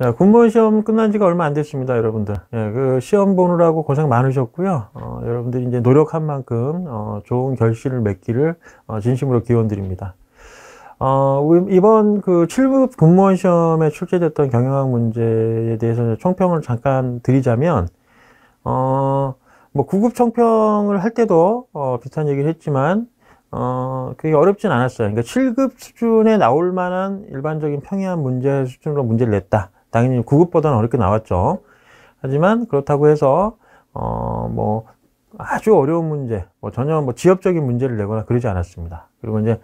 자, 군무원 시험 끝난 지가 얼마 안 됐습니다, 여러분들. 예, 그 시험 보느라고 고생 많으셨고요. 어, 여러분들이 이제 노력한 만큼 어, 좋은 결실을 맺기를 어, 진심으로 기원드립니다. 어, 이번 그 7급 군무원 시험에 출제됐던 경영학 문제에 대해서 총평을 잠깐 드리자면, 어, 뭐 9급 총평을 할 때도 어, 비슷한 얘기를 했지만, 어, 그게 어렵진 않았어요. 그러니까 7급 수준에 나올 만한 일반적인 평이한 문제 수준으로 문제를 냈다. 당연히 9급보다는 어렵게 나왔죠. 하지만 그렇다고 해서 어, 뭐 아주 어려운 문제, 뭐 전혀 뭐 지엽적인 문제를 내거나 그러지 않았습니다. 그리고 이제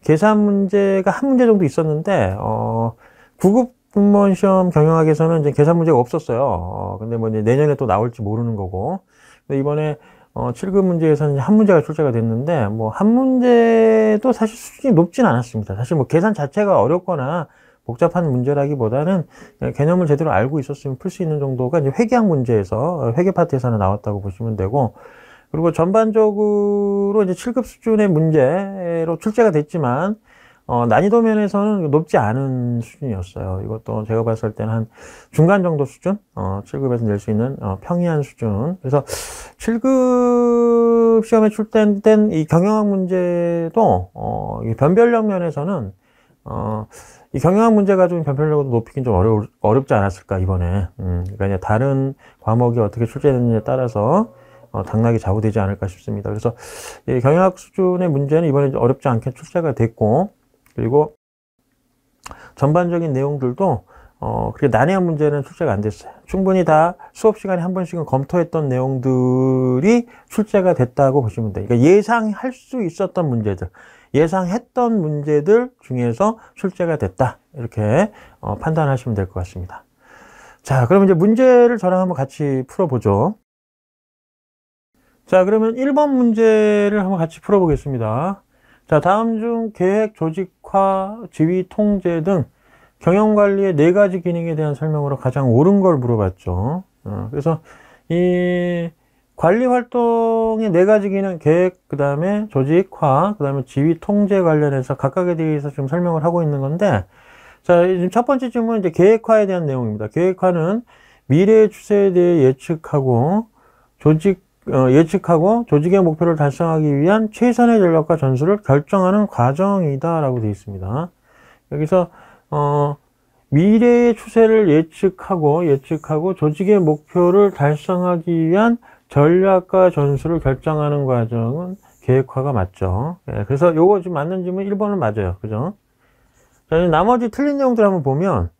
계산 문제가 한 문제 정도 있었는데 어, 9급 공무원 시험 경영학에서는 이제 계산 문제가 없었어요. 어, 근데 뭐 이제 내년에 또 나올지 모르는 거고. 근데 이번에 어, 7급 문제에서는 한 문제가 출제가 됐는데, 뭐, 한 문제도 사실 수준이 높진 않았습니다. 사실 뭐, 계산 자체가 어렵거나 복잡한 문제라기보다는 개념을 제대로 알고 있었으면 풀 수 있는 정도가 이제 회계학 문제에서 회계 파트에서는 나왔다고 보시면 되고 그리고 전반적으로 이제 7급 수준의 문제로 출제가 됐지만 어, 난이도 면에서는 높지 않은 수준이었어요. 이것도 제가 봤을 때는 한 중간 정도 수준, 어, 7급에서 낼 수 있는 어, 평이한 수준. 그래서 7급 시험에 출제된 이 경영학 문제도 어, 이 변별력 면에서는 어, 이 경영학 문제 가지고 변별력을 높이긴 좀 어려, 어렵지 않았을까, 이번에. 음, 그러니까 다른 과목이 어떻게 출제되느냐에 따라서 어, 당락이 좌우되지 않을까 싶습니다. 그래서 이 경영학 수준의 문제는 이번에 어렵지 않게 출제가 됐고, 그리고 전반적인 내용들도 어, 그렇게 난해한 문제는 출제가 안 됐어요. 충분히 다 수업 시간에 한 번씩은 검토했던 내용들이 출제가 됐다고 보시면 돼요. 그러니까 예상할 수 있었던 문제들. 예상했던 문제들 중에서 출제가 됐다. 이렇게 어, 판단하시면 될 것 같습니다. 자, 그럼 이제 문제를 저랑 한번 같이 풀어보죠. 자, 그러면 1번 문제를 한번 같이 풀어보겠습니다. 자, 다음 중 계획, 조직화, 지휘, 통제 등 경영관리의 네 가지 기능에 대한 설명으로 가장 옳은 걸 물어봤죠. 어, 그래서 이 관리 활동의 네 가지 기능, 계획, 그 다음에 조직화, 그 다음에 지휘 통제 관련해서 각각에 대해서 지금 설명을 하고 있는 건데, 자, 지금 첫 번째 질문은 이제 계획화에 대한 내용입니다. 계획화는 미래의 추세에 대해 예측하고, 조직, 어, 예측하고 조직의 목표를 달성하기 위한 최선의 전략과 전술을 결정하는 과정이다 라고 되어 있습니다. 여기서, 어, 미래의 추세를 예측하고, 예측하고 조직의 목표를 달성하기 위한 전략과 전술을 결정하는 과정은 계획화가 맞죠. 예, 그래서 요거 지금 맞는 질문 1번은 맞아요. 그죠? 자, 나머지 틀린 내용들 한번 보면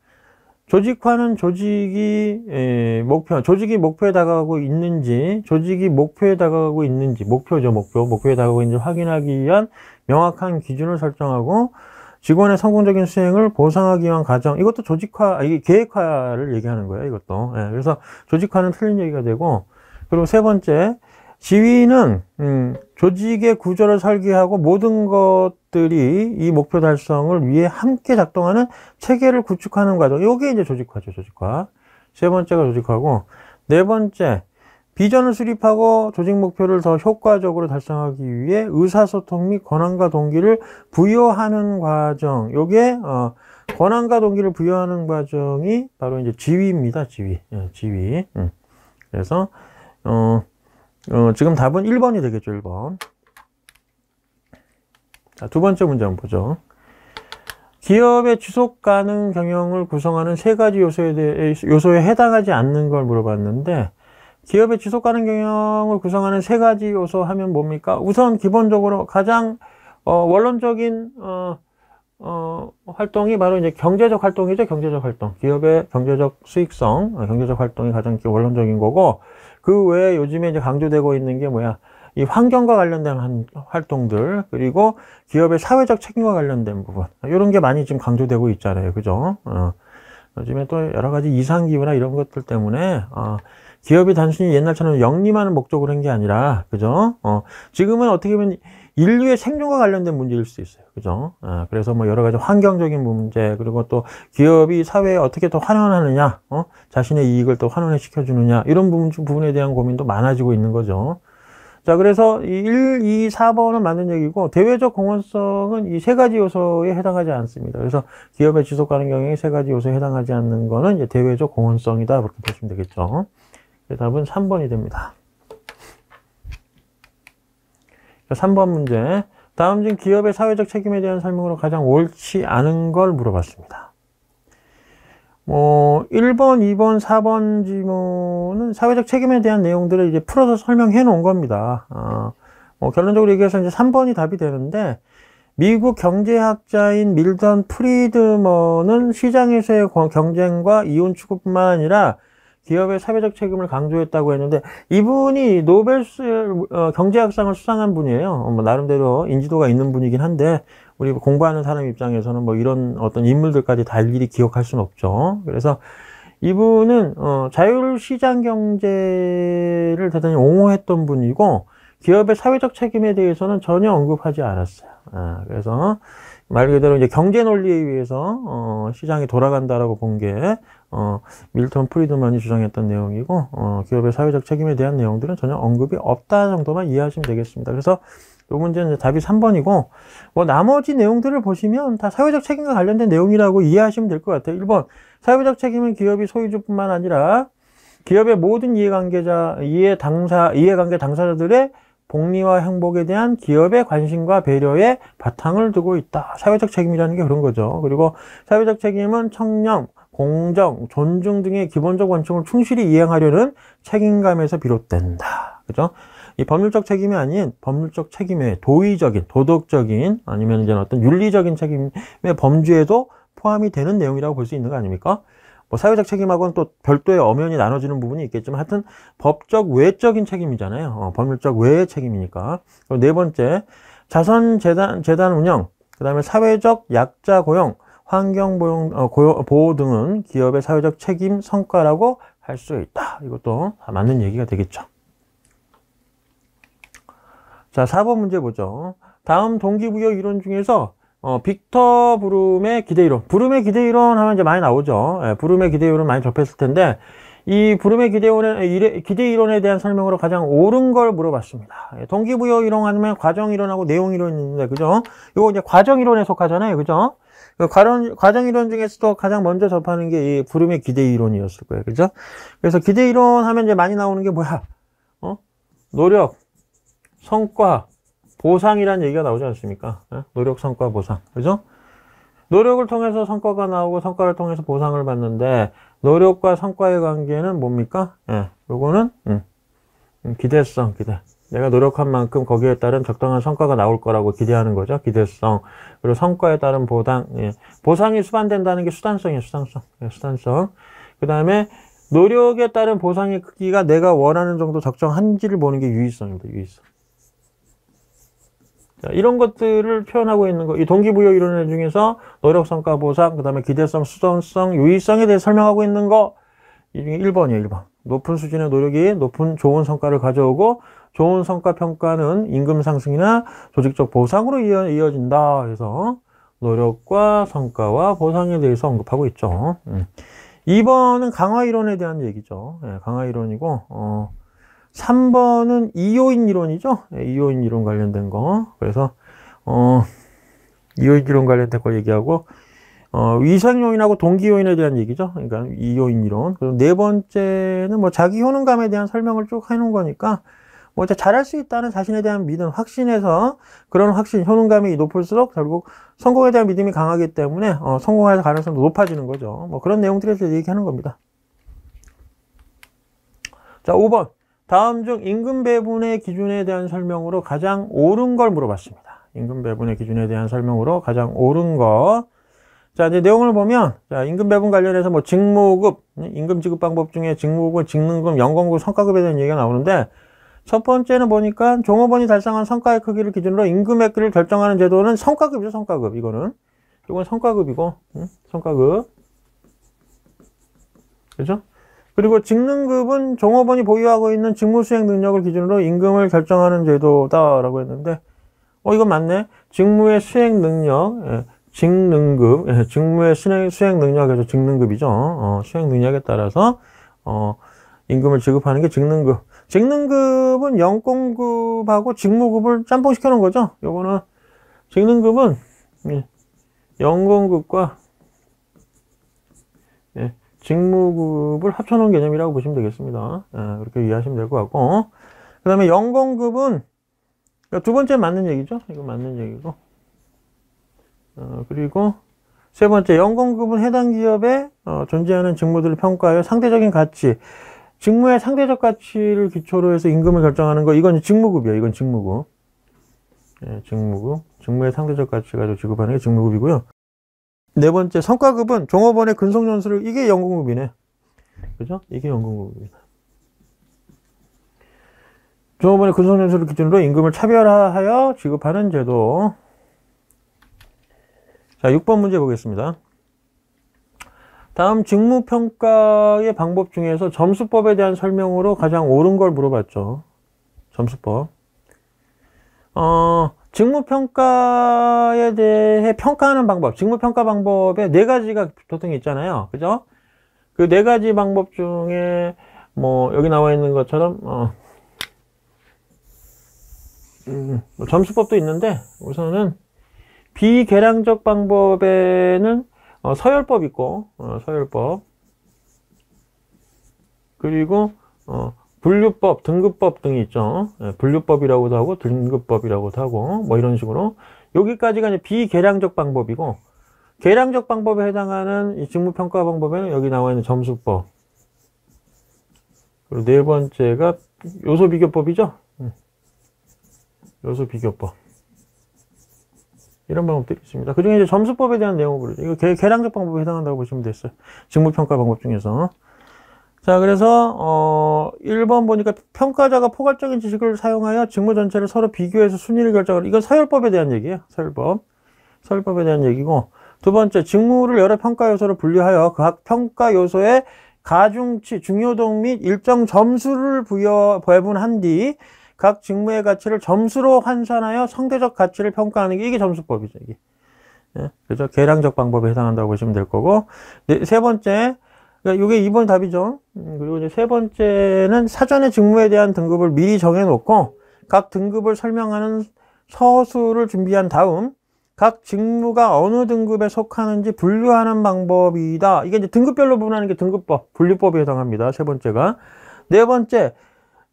조직화는 조직이 예, 목표, 조직이 목표에 다가가고 있는지, 조직이 목표에 다가가고 있는지, 목표죠, 목표, 목표에 다가가고 있는지 확인하기 위한 명확한 기준을 설정하고 직원의 성공적인 수행을 보상하기 위한 과정, 이것도 조직화, 이게 계획화를 얘기하는 거예요, 이것도. 예, 그래서 조직화는 틀린 얘기가 되고, 그리고 세 번째, 지휘는 음, 조직의 구조를 설계하고 모든 것들이 이 목표 달성을 위해 함께 작동하는 체계를 구축하는 과정. 이게 이제 조직화죠, 조직화. 세 번째가 조직화고, 네 번째, 비전을 수립하고 조직 목표를 더 효과적으로 달성하기 위해 의사소통 및 권한과 동기를 부여하는 과정. 요게, 어, 권한과 동기를 부여하는 과정이 바로 이제 지휘입니다, 지휘. 예, 지휘. 음. 그래서, 어, 어, 지금 답은 1번이 되겠죠, 1번. 자, 두 번째 문제 한번 보죠. 기업의 지속 가능 경영을 구성하는 세 가지 요소에 대해, 요소에 해당하지 않는 걸 물어봤는데, 기업의 지속 가능 경영을 구성하는 세 가지 요소 하면 뭡니까? 우선 기본적으로 가장, 어, 원론적인, 어, 어, 활동이 바로 이제 경제적 활동이죠. 경제적 활동. 기업의 경제적 수익성, 어, 경제적 활동이 가장 원론적인 거고, 그 외에 요즘에 이제 강조되고 있는 게 뭐야? 이 환경과 관련된 한 활동들, 그리고 기업의 사회적 책임과 관련된 부분. 이런 게 많이 지금 강조되고 있잖아요. 그죠? 어. 요즘에 또 여러 가지 이상기후나 이런 것들 때문에, 어, 기업이 단순히 옛날처럼 영리만을 목적으로 한 게 아니라, 그죠? 어, 지금은 어떻게 보면 인류의 생존과 관련된 문제일 수 있어요. 그죠? 어, 그래서 뭐 여러 가지 환경적인 문제, 그리고 또 기업이 사회에 어떻게 더 환원하느냐, 어? 자신의 이익을 또 환원해 시켜주느냐, 이런 부분, 부분에 대한 고민도 많아지고 있는 거죠. 자, 그래서 이 1, 2, 4번은 맞는 얘기고, 대외적 공헌성은 이 세 가지 요소에 해당하지 않습니다. 그래서 기업의 지속 가능 경영이 세 가지 요소에 해당하지 않는 거는 이제 대외적 공헌성이다. 그렇게 보시면 되겠죠. 답은 3번이 됩니다. 3번 문제. 다음 중 기업의 사회적 책임에 대한 설명으로 가장 옳지 않은 걸 물어봤습니다. 뭐 1번, 2번, 4번 지문은 사회적 책임에 대한 내용들을 이제 풀어서 설명해 놓은 겁니다. 어, 뭐 결론적으로 얘기해서 이제 3번이 답이 되는데 미국 경제학자인 밀던 프리드먼은 시장에서의 경쟁과 이윤 추구뿐만 아니라 기업의 사회적 책임을 강조했다고 했는데 이분이 노벨 어, 경제학상을 수상한 분이에요. 뭐 나름대로 인지도가 있는 분이긴 한데 우리 공부하는 사람 입장에서는 뭐 이런 어떤 인물들까지 다 일일이 기억할 수는 없죠. 그래서 이분은 어, 자율시장 경제를 대단히 옹호했던 분이고 기업의 사회적 책임에 대해서는 전혀 언급하지 않았어요. 아, 그래서 말 그대로 이제 경제 논리에 의해서 어, 시장이 돌아간다라고 본 게 어, 밀턴 프리드만이 주장했던 내용이고 어, 기업의 사회적 책임에 대한 내용들은 전혀 언급이 없다 정도만 이해하시면 되겠습니다. 그래서 이 문제는 답이 3번이고 뭐 나머지 내용들을 보시면 다 사회적 책임과 관련된 내용이라고 이해하시면 될 것 같아요. 1번 사회적 책임은 기업이 소유주뿐만 아니라 기업의 모든 이해관계자, 이해 당사, 이해관계 당사자들의 복리와 행복에 대한 기업의 관심과 배려에 바탕을 두고 있다. 사회적 책임이라는 게 그런 거죠. 그리고 사회적 책임은 청렴, 공정, 존중 등의 기본적 원칙을 충실히 이행하려는 책임감에서 비롯된다. 그죠? 이 법률적 책임이 아닌 법률적 책임의 도의적인, 도덕적인 아니면 이제 어떤 윤리적인 책임의 범주에도 포함이 되는 내용이라고 볼 수 있는 거 아닙니까? 뭐 사회적 책임하고는 또 별도의 엄연히 나눠지는 부분이 있겠지만 하여튼 법적 외적인 책임이잖아요. 어, 법률적 외의 책임이니까. 그리고 네 번째, 자선 재단, 재단 운영, 그 다음에 사회적 약자 고용, 환경 보용, 어, 보호 등은 기업의 사회적 책임 성과라고 할 수 있다. 이것도 맞는 얘기가 되겠죠. 자, 4번 문제 보죠. 다음 동기부여 이론 중에서 어, 빅터 브룸의 기대 이론. 브룸의 기대 이론 하면 이제 많이 나오죠. 예, 브룸의 기대 이론 많이 접했을 텐데, 이 브룸의 기대 이론에, 기대 이론에 대한 설명으로 가장 옳은 걸 물어봤습니다. 예, 동기부여 이론 하면 과정 이론하고 내용 이론이 있는데, 그죠? 이거 이제 과정 이론에 속하잖아요. 그죠? 그 과정, 과정 이론 중에서도 가장 먼저 접하는 게이 브룸의 기대 이론이었을 거예요. 그죠? 그래서 기대 이론 하면 이제 많이 나오는 게 뭐야? 어? 노력, 성과, 보상이라는 얘기가 나오지 않습니까? 예? 노력, 성과, 보상. 그죠? 노력을 통해서 성과가 나오고 성과를 통해서 보상을 받는데 노력과 성과의 관계는 뭡니까? 예, 요거는 음, 음, 기대성, 기대. 내가 노력한 만큼 거기에 따른 적당한 성과가 나올 거라고 기대하는 거죠. 기대성. 그리고 성과에 따른 보상. 예. 보상이 수반된다는 게 수단성이에요. 수단성. 예, 수단성. 그 다음에 노력에 따른 보상의 크기가 내가 원하는 정도 적정한지를 보는 게 유의성입니다. 유의성. 자, 이런 것들을 표현하고 있는 거, 이 동기부여 이론 중에서 노력 성과 보상, 그 다음에 기대성, 수동성, 유의성에 대해 설명하고 있는 거, 이 중에 1번이에요, 1번. 높은 수준의 노력이 높은 좋은 성과를 가져오고, 좋은 성과 평가는 임금 상승이나 조직적 보상으로 이어, 이어진다. 그래서 노력과 성과와 보상에 대해서 언급하고 있죠. 음. 2번은 강화 이론에 대한 얘기죠. 예, 강화 이론이고, 어, 3번은 이요인 이론이죠. 네, 이요인 이론 관련된 거. 그래서, 어, 이요인 이론 관련된 거 얘기하고, 어, 위생요인하고 동기 요인에 대한 얘기죠. 그러니까 이요인 이론. 그리고 네 번째는 뭐 자기 효능감에 대한 설명을 쭉 해놓은 거니까, 뭐 잘할 수 있다는 자신에 대한 믿음, 확신에서 그런 확신, 효능감이 높을수록 결국 성공에 대한 믿음이 강하기 때문에 어, 성공할 가능성도 높아지는 거죠. 뭐 그런 내용들에 대해서 얘기하는 겁니다. 자, 5번. 다음 중 임금 배분의 기준에 대한 설명으로 가장 옳은 걸 물어봤습니다. 임금 배분의 기준에 대한 설명으로 가장 옳은 거. 자, 이제 내용을 보면, 자, 임금 배분 관련해서 뭐 직무급, 임금 지급 방법 중에 직무급, 직능급, 연공급, 성과급에 대한 얘기가 나오는데, 첫 번째는 보니까 종업원이 달성한 성과의 크기를 기준으로 임금액을 결정하는 제도는 성과급이죠, 성과급. 이거는. 이건 성과급이고, 응? 성과급. 그죠? 그리고 직능급은 종업원이 보유하고 있는 직무 수행 능력을 기준으로 임금을 결정하는 제도다라고 했는데, 어, 이건 맞네. 직무의 수행 능력, 예, 직능급, 예, 직무의 수행, 수행 능력에서 직능급이죠. 어, 수행 능력에 따라서, 어, 임금을 지급하는 게 직능급. 직능급은 영공급하고 직무급을 짬뽕 시켜 놓은 거죠. 요거는 직능급은 예, 영공급과 예, 직무급을 합쳐 놓은 개념이라고 보시면 되겠습니다. 예, 그렇게 이해하시면 될 것 같고 그 다음에 영공급은 그러니까 두 번째 맞는 얘기죠. 이거 맞는 얘기고 어, 그리고 세 번째 영공급은 해당 기업에 어, 존재하는 직무들을 평가하여 상대적인 가치 직무의 상대적 가치를 기초로 해서 임금을 결정하는 거 이건 직무급이에요. 이건 직무급. 예, 직무급. 직무의 상대적 가치 가지고 지급하는 게 직무급이고요. 네 번째 성과급은 종업원의 근속연수를 이게 연공급이네. 그죠? 이게 연공급입니다. 종업원의 근속연수를 기준으로 임금을 차별화하여 지급하는 제도. 자, 6번 문제 보겠습니다. 다음 직무평가의 방법 중에서 점수법에 대한 설명으로 가장 옳은 걸 물어봤죠. 점수법. 어, 직무평가에 대해 평가하는 방법, 직무평가 방법에 네 가지가 보통 있잖아요. 그죠? 그 네 가지 방법 중에 뭐 여기 나와 있는 것처럼 어, 음, 뭐 점수법도 있는데 우선은 비계량적 방법에는 어, 서열법 있고 어, 서열법 그리고 어, 분류법, 등급법 등이 있죠. 예, 분류법이라고도 하고 등급법이라고도 하고 뭐 이런 식으로 여기까지가 이제 비계량적 방법이고 계량적 방법에 해당하는 이 직무평가 방법에는 여기 나와 있는 점수법 그리고 네 번째가 요소 비교법이죠. 음. 요소 비교법 이런 방법들이 있습니다. 그 중에 이제 점수법에 대한 내용을. 이거 계, 계량적 방법에 해당한다고 보시면 됐어요. 직무평가 방법 중에서. 자, 그래서, 어, 1번 보니까 평가자가 포괄적인 지식을 사용하여 직무 전체를 서로 비교해서 순위를 결정하는, 이건 서열법에 대한 얘기예요. 서열법. 서열법에 대한 얘기고. 두 번째, 직무를 여러 평가 요소로 분류하여 각 평가 요소의 가중치, 중요동 및 일정 점수를 부여, 배분한 뒤 각 직무의 가치를 점수로 환산하여 상대적 가치를 평가하는 게 이게 점수법이죠. 이게. 예? 그래서 계량적 방법에 해당한다고 보시면 될 거고 네, 세 번째 그러니까 이게 2번 답이죠. 음, 그리고 이제 세 번째는 사전에 직무에 대한 등급을 미리 정해놓고 각 등급을 설명하는 서술을 준비한 다음 각 직무가 어느 등급에 속하는지 분류하는 방법이다. 이게 이제 등급별로 분하는 게 등급법, 분류법에 해당합니다. 세 번째가. 네 번째,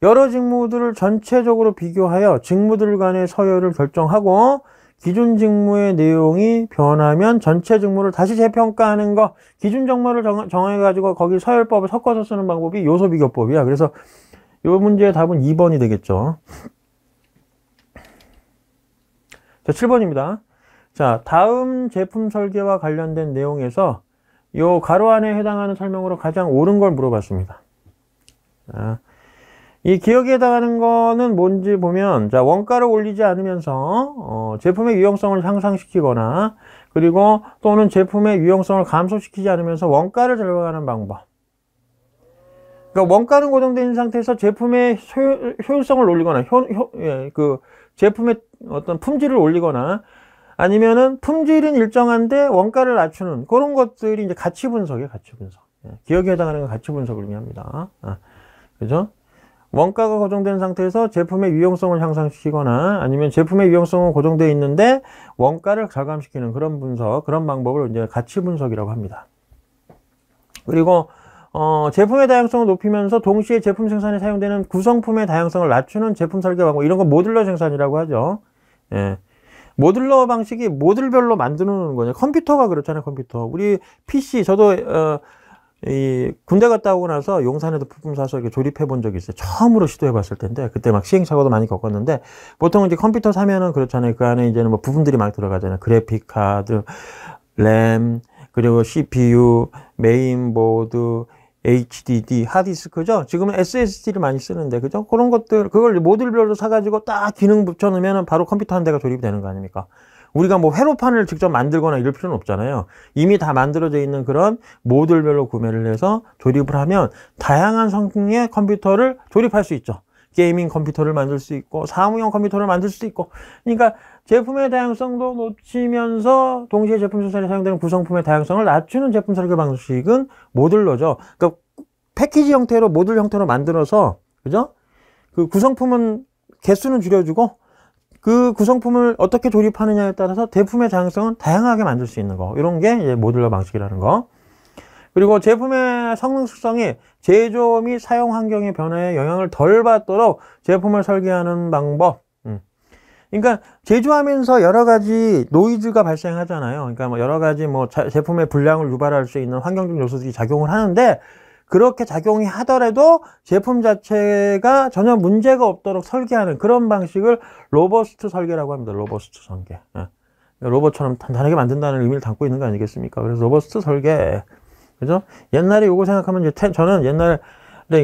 여러 직무들을 전체적으로 비교하여 직무들 간의 서열을 결정하고 기준 직무의 내용이 변하면 전체 직무를 다시 재평가하는 거 기준 정보를 정해 가지고 거기 서열법을 섞어서 쓰는 방법이 요소 비교법이야. 그래서 이 문제의 답은 2번이 되겠죠. 자, 7번입니다. 자, 다음 제품 설계와 관련된 내용에서 요 가로 안에 해당하는 설명으로 가장 옳은 걸 물어봤습니다. 자, 이 기억에 해당하는 거는 뭔지 보면 자 원가를 올리지 않으면서 어, 제품의 유용성을 향상시키거나 그리고 또는 제품의 유용성을 감소시키지 않으면서 원가를 절감하는 방법. 그러니까 원가는 있는 상태에서 제품의 효율, 성을 올리거나 효, 효, 예, 그 제품의 어떤 품질을 올리거나 아니면은 품질은 일정한데 원가를 낮추는 그런 것들이 이제 가치 분석이에요 가치 분석. 예, 기억에 해당하는 건 가치 분석을 의미합니다. 아, 그죠? 원가가 고정된 상태에서 제품의 유용성을 향상시키거나 아니면 제품의 유용성은 고정되어 있는데 원가를 절감시키는 그런 분석, 그런 방법을 이제 가치 분석이라고 합니다. 그리고 어, 제품의 다양성을 높이면서 동시에 제품 생산에 사용되는 구성품의 다양성을 낮추는 제품 설계 방법 이런 거 모듈러 생산이라고 하죠. 예. 모듈러 방식이 모듈별로 만드는 거냐. 컴퓨터가 그렇잖아요, 컴퓨터. 우리 PC 저도 어, 이 군대 갔다 오고 나서 용산에도 부품 사서 이렇게 조립해 본 적이 있어요. 처음으로 시도해 봤을 텐데 그때 막 시행착오도 많이 겪었는데 보통 이제 컴퓨터 사면은 그렇잖아요. 그 안에 이제는 뭐 부품들이 많이 들어가잖아요. 그래픽 카드, 램, 그리고 CPU, 메인보드, HDD, 하드디스크죠. 지금은 SSD를 많이 쓰는데, 그죠? 그런 것들, 그걸 모듈별로 사가지고 딱 기능 붙여놓으면 바로 컴퓨터 한 대가 조립이 되는 거 아닙니까? 우리가 뭐 회로판을 직접 만들거나 이럴 필요는 없잖아요. 이미 다 만들어져 있는 그런 모듈별로 구매를 해서 조립을 하면 다양한 성능의 컴퓨터를 조립할 수 있죠. gaming 컴퓨터를 만들 수 있고 사무용 컴퓨터를 만들 수 있고 그러니까 제품의 다양성도 높이면서 동시에 제품 생산에 사용되는 구성품의 다양성을 낮추는 제품 설계 방식은 모듈러죠. 그러니까 패키지 형태로 모듈 형태로 만들어서 그죠? 그 구성품은 개수는 줄여주고 그 구성품을 어떻게 조립하느냐에 따라서 제품의 다양성은 다양하게 만들 수 있는 거. 이런 게 이제 모듈러 방식이라는 거. 그리고 제품의 성능 특성이 제조 및 사용 환경의 변화에 영향을 덜 받도록 제품을 설계하는 방법. 음. 그러니까 제조하면서 여러 가지 노이즈가 발생하잖아요. 그러니까 뭐 여러 가지 뭐 제품의 불량을 유발할 수 있는 환경적 요소들이 작용을 하는데 그렇게 작용이 하더라도 제품 자체가 전혀 문제가 없도록 설계하는 그런 방식을 robust 설계라고 합니다. robust 설계. 예. 로봇처럼 단단하게 만든다는 의미를 담고 있는 거 아니겠습니까? 그래서 robust 설계. 그죠? 옛날에 요거 생각하면 이제 태, 저는 옛날에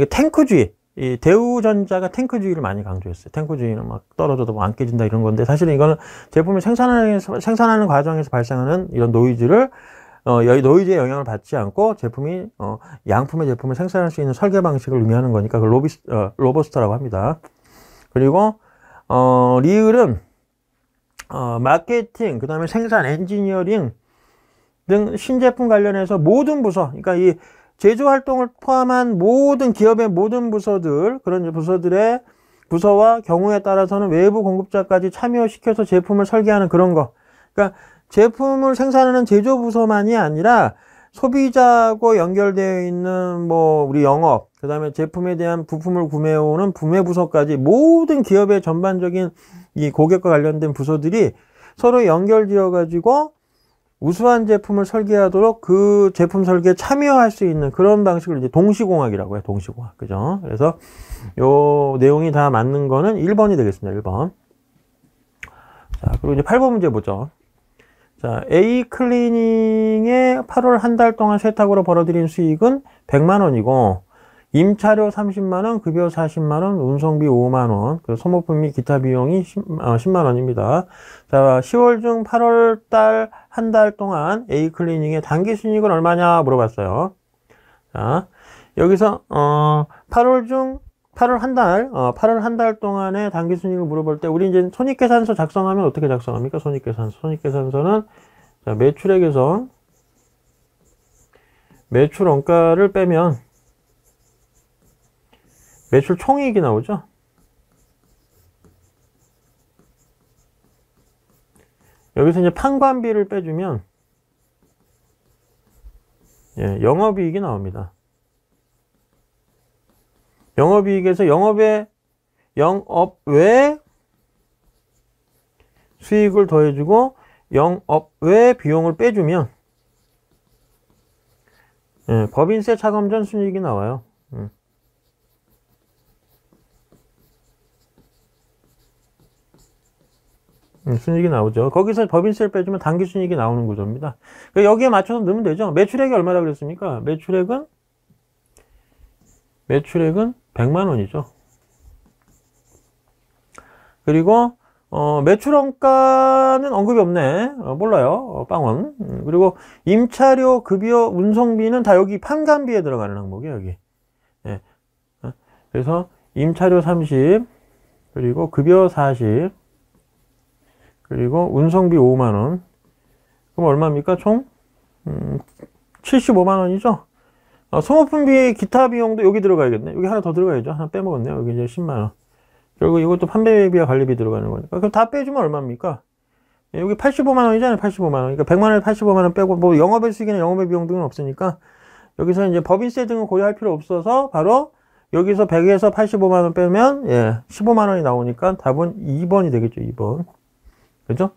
탱크주의, 이 대우전자가 탱크주의를 많이 강조했어요. 탱크주의는 막 떨어져도 뭐 안 깨진다 이런 건데 사실은 이거는 제품을 생산하는, 생산하는 과정에서 발생하는 이런 노이즈를 어, 노이즈의 영향을 받지 않고 제품이 어, 양품의 제품을 생산할 수 있는 설계 방식을 의미하는 거니까 그 로비스, 어, robust라고 합니다. 그리고 어, 리을은 어, 마케팅, 그 다음에 생산, 엔지니어링 등 신제품 관련해서 모든 부서, 그러니까 이 제조 활동을 포함한 모든 기업의 모든 부서들, 그런 부서들의 부서와 경우에 따라서는 외부 공급자까지 참여시켜서 제품을 설계하는 그런 거. 그러니까 제품을 생산하는 제조 부서만이 아니라 소비자하고 연결되어 있는 뭐 우리 영업, 그 다음에 제품에 대한 부품을 구매해오는 구매 부서까지 모든 기업의 전반적인 이 고객과 관련된 부서들이 서로 연결되어 가지고 우수한 제품을 설계하도록 그 제품 설계에 참여할 수 있는 그런 방식을 이제 동시공학이라고 해요. 동시공학. 그죠? 그래서 요 내용이 다 맞는 거는 1번이 되겠습니다. 1번. 자, 그리고 이제 8번 문제 보죠. 자, A 클리닝의 8월 한 달 동안 세탁으로 벌어들인 수익은 100만 원이고 임차료 30만 원, 급여 40만 원, 운송비 5만 원, 그 소모품 및 기타 비용이 10, 어, 10만 원입니다. 자, 10월 중 8월 달 한 달 동안 A 클리닝의 단기 순익은 얼마냐 물어봤어요. 자, 여기서 어 8월 중 8월 한 달, 어, 8월 한 달 동안의 단기 순익을 물어볼 때, 우리 이제 손익계산서 작성하면 어떻게 작성합니까? 손익계산서. 손익계산서는, 자, 매출액에서 매출 원가를 빼면 매출 총이익이 나오죠? 여기서 이제 판관비를 빼주면, 예, 영업이익이 나옵니다. 영업이익에서 영업의 영업 외 수익을 더해주고 영업 외 비용을 빼주면 예, 법인세 차감 전 순이익이 나와요. 음. 음, 순이익이 나오죠. 거기서 법인세를 빼주면 단기 순이익이 나오는 구조입니다. 그러니까 여기에 맞춰서 넣으면 되죠. 매출액이 얼마나 그랬습니까? 매출액은 매출액은 100만 원이죠. 그리고 어, 매출원가는 언급이 없네. 어, 몰라요. 어, 빵원. 음, 그리고 임차료, 급여, 운송비는 다 여기 판관비에 들어가는 항목이에요, 여기. 예. 어, 그래서 임차료 30, 그리고 급여 40, 그리고 운송비 5만원. 그럼 얼마입니까? 총? 음, 75만 원이죠? 어, 소모품비 기타 비용도 여기 들어가야겠네. 여기 하나 더 들어가야죠. 하나 빼먹었네요. 여기 이제 10만원. 그리고 이것도 판매비와 관리비 들어가는 거니까. 그럼 다 빼주면 얼마입니까? 예, 여기 85만원이잖아요. 85만원. 그러니까 100만원에 85만원 빼고, 뭐 영업의 수익이나 영업의 비용 등은 없으니까, 여기서 이제 법인세 등은 고려할 필요 없어서, 바로 여기서 100에서 85만원 빼면, 예, 15만원이 나오니까 답은 2번이 되겠죠. 2번. 그죠?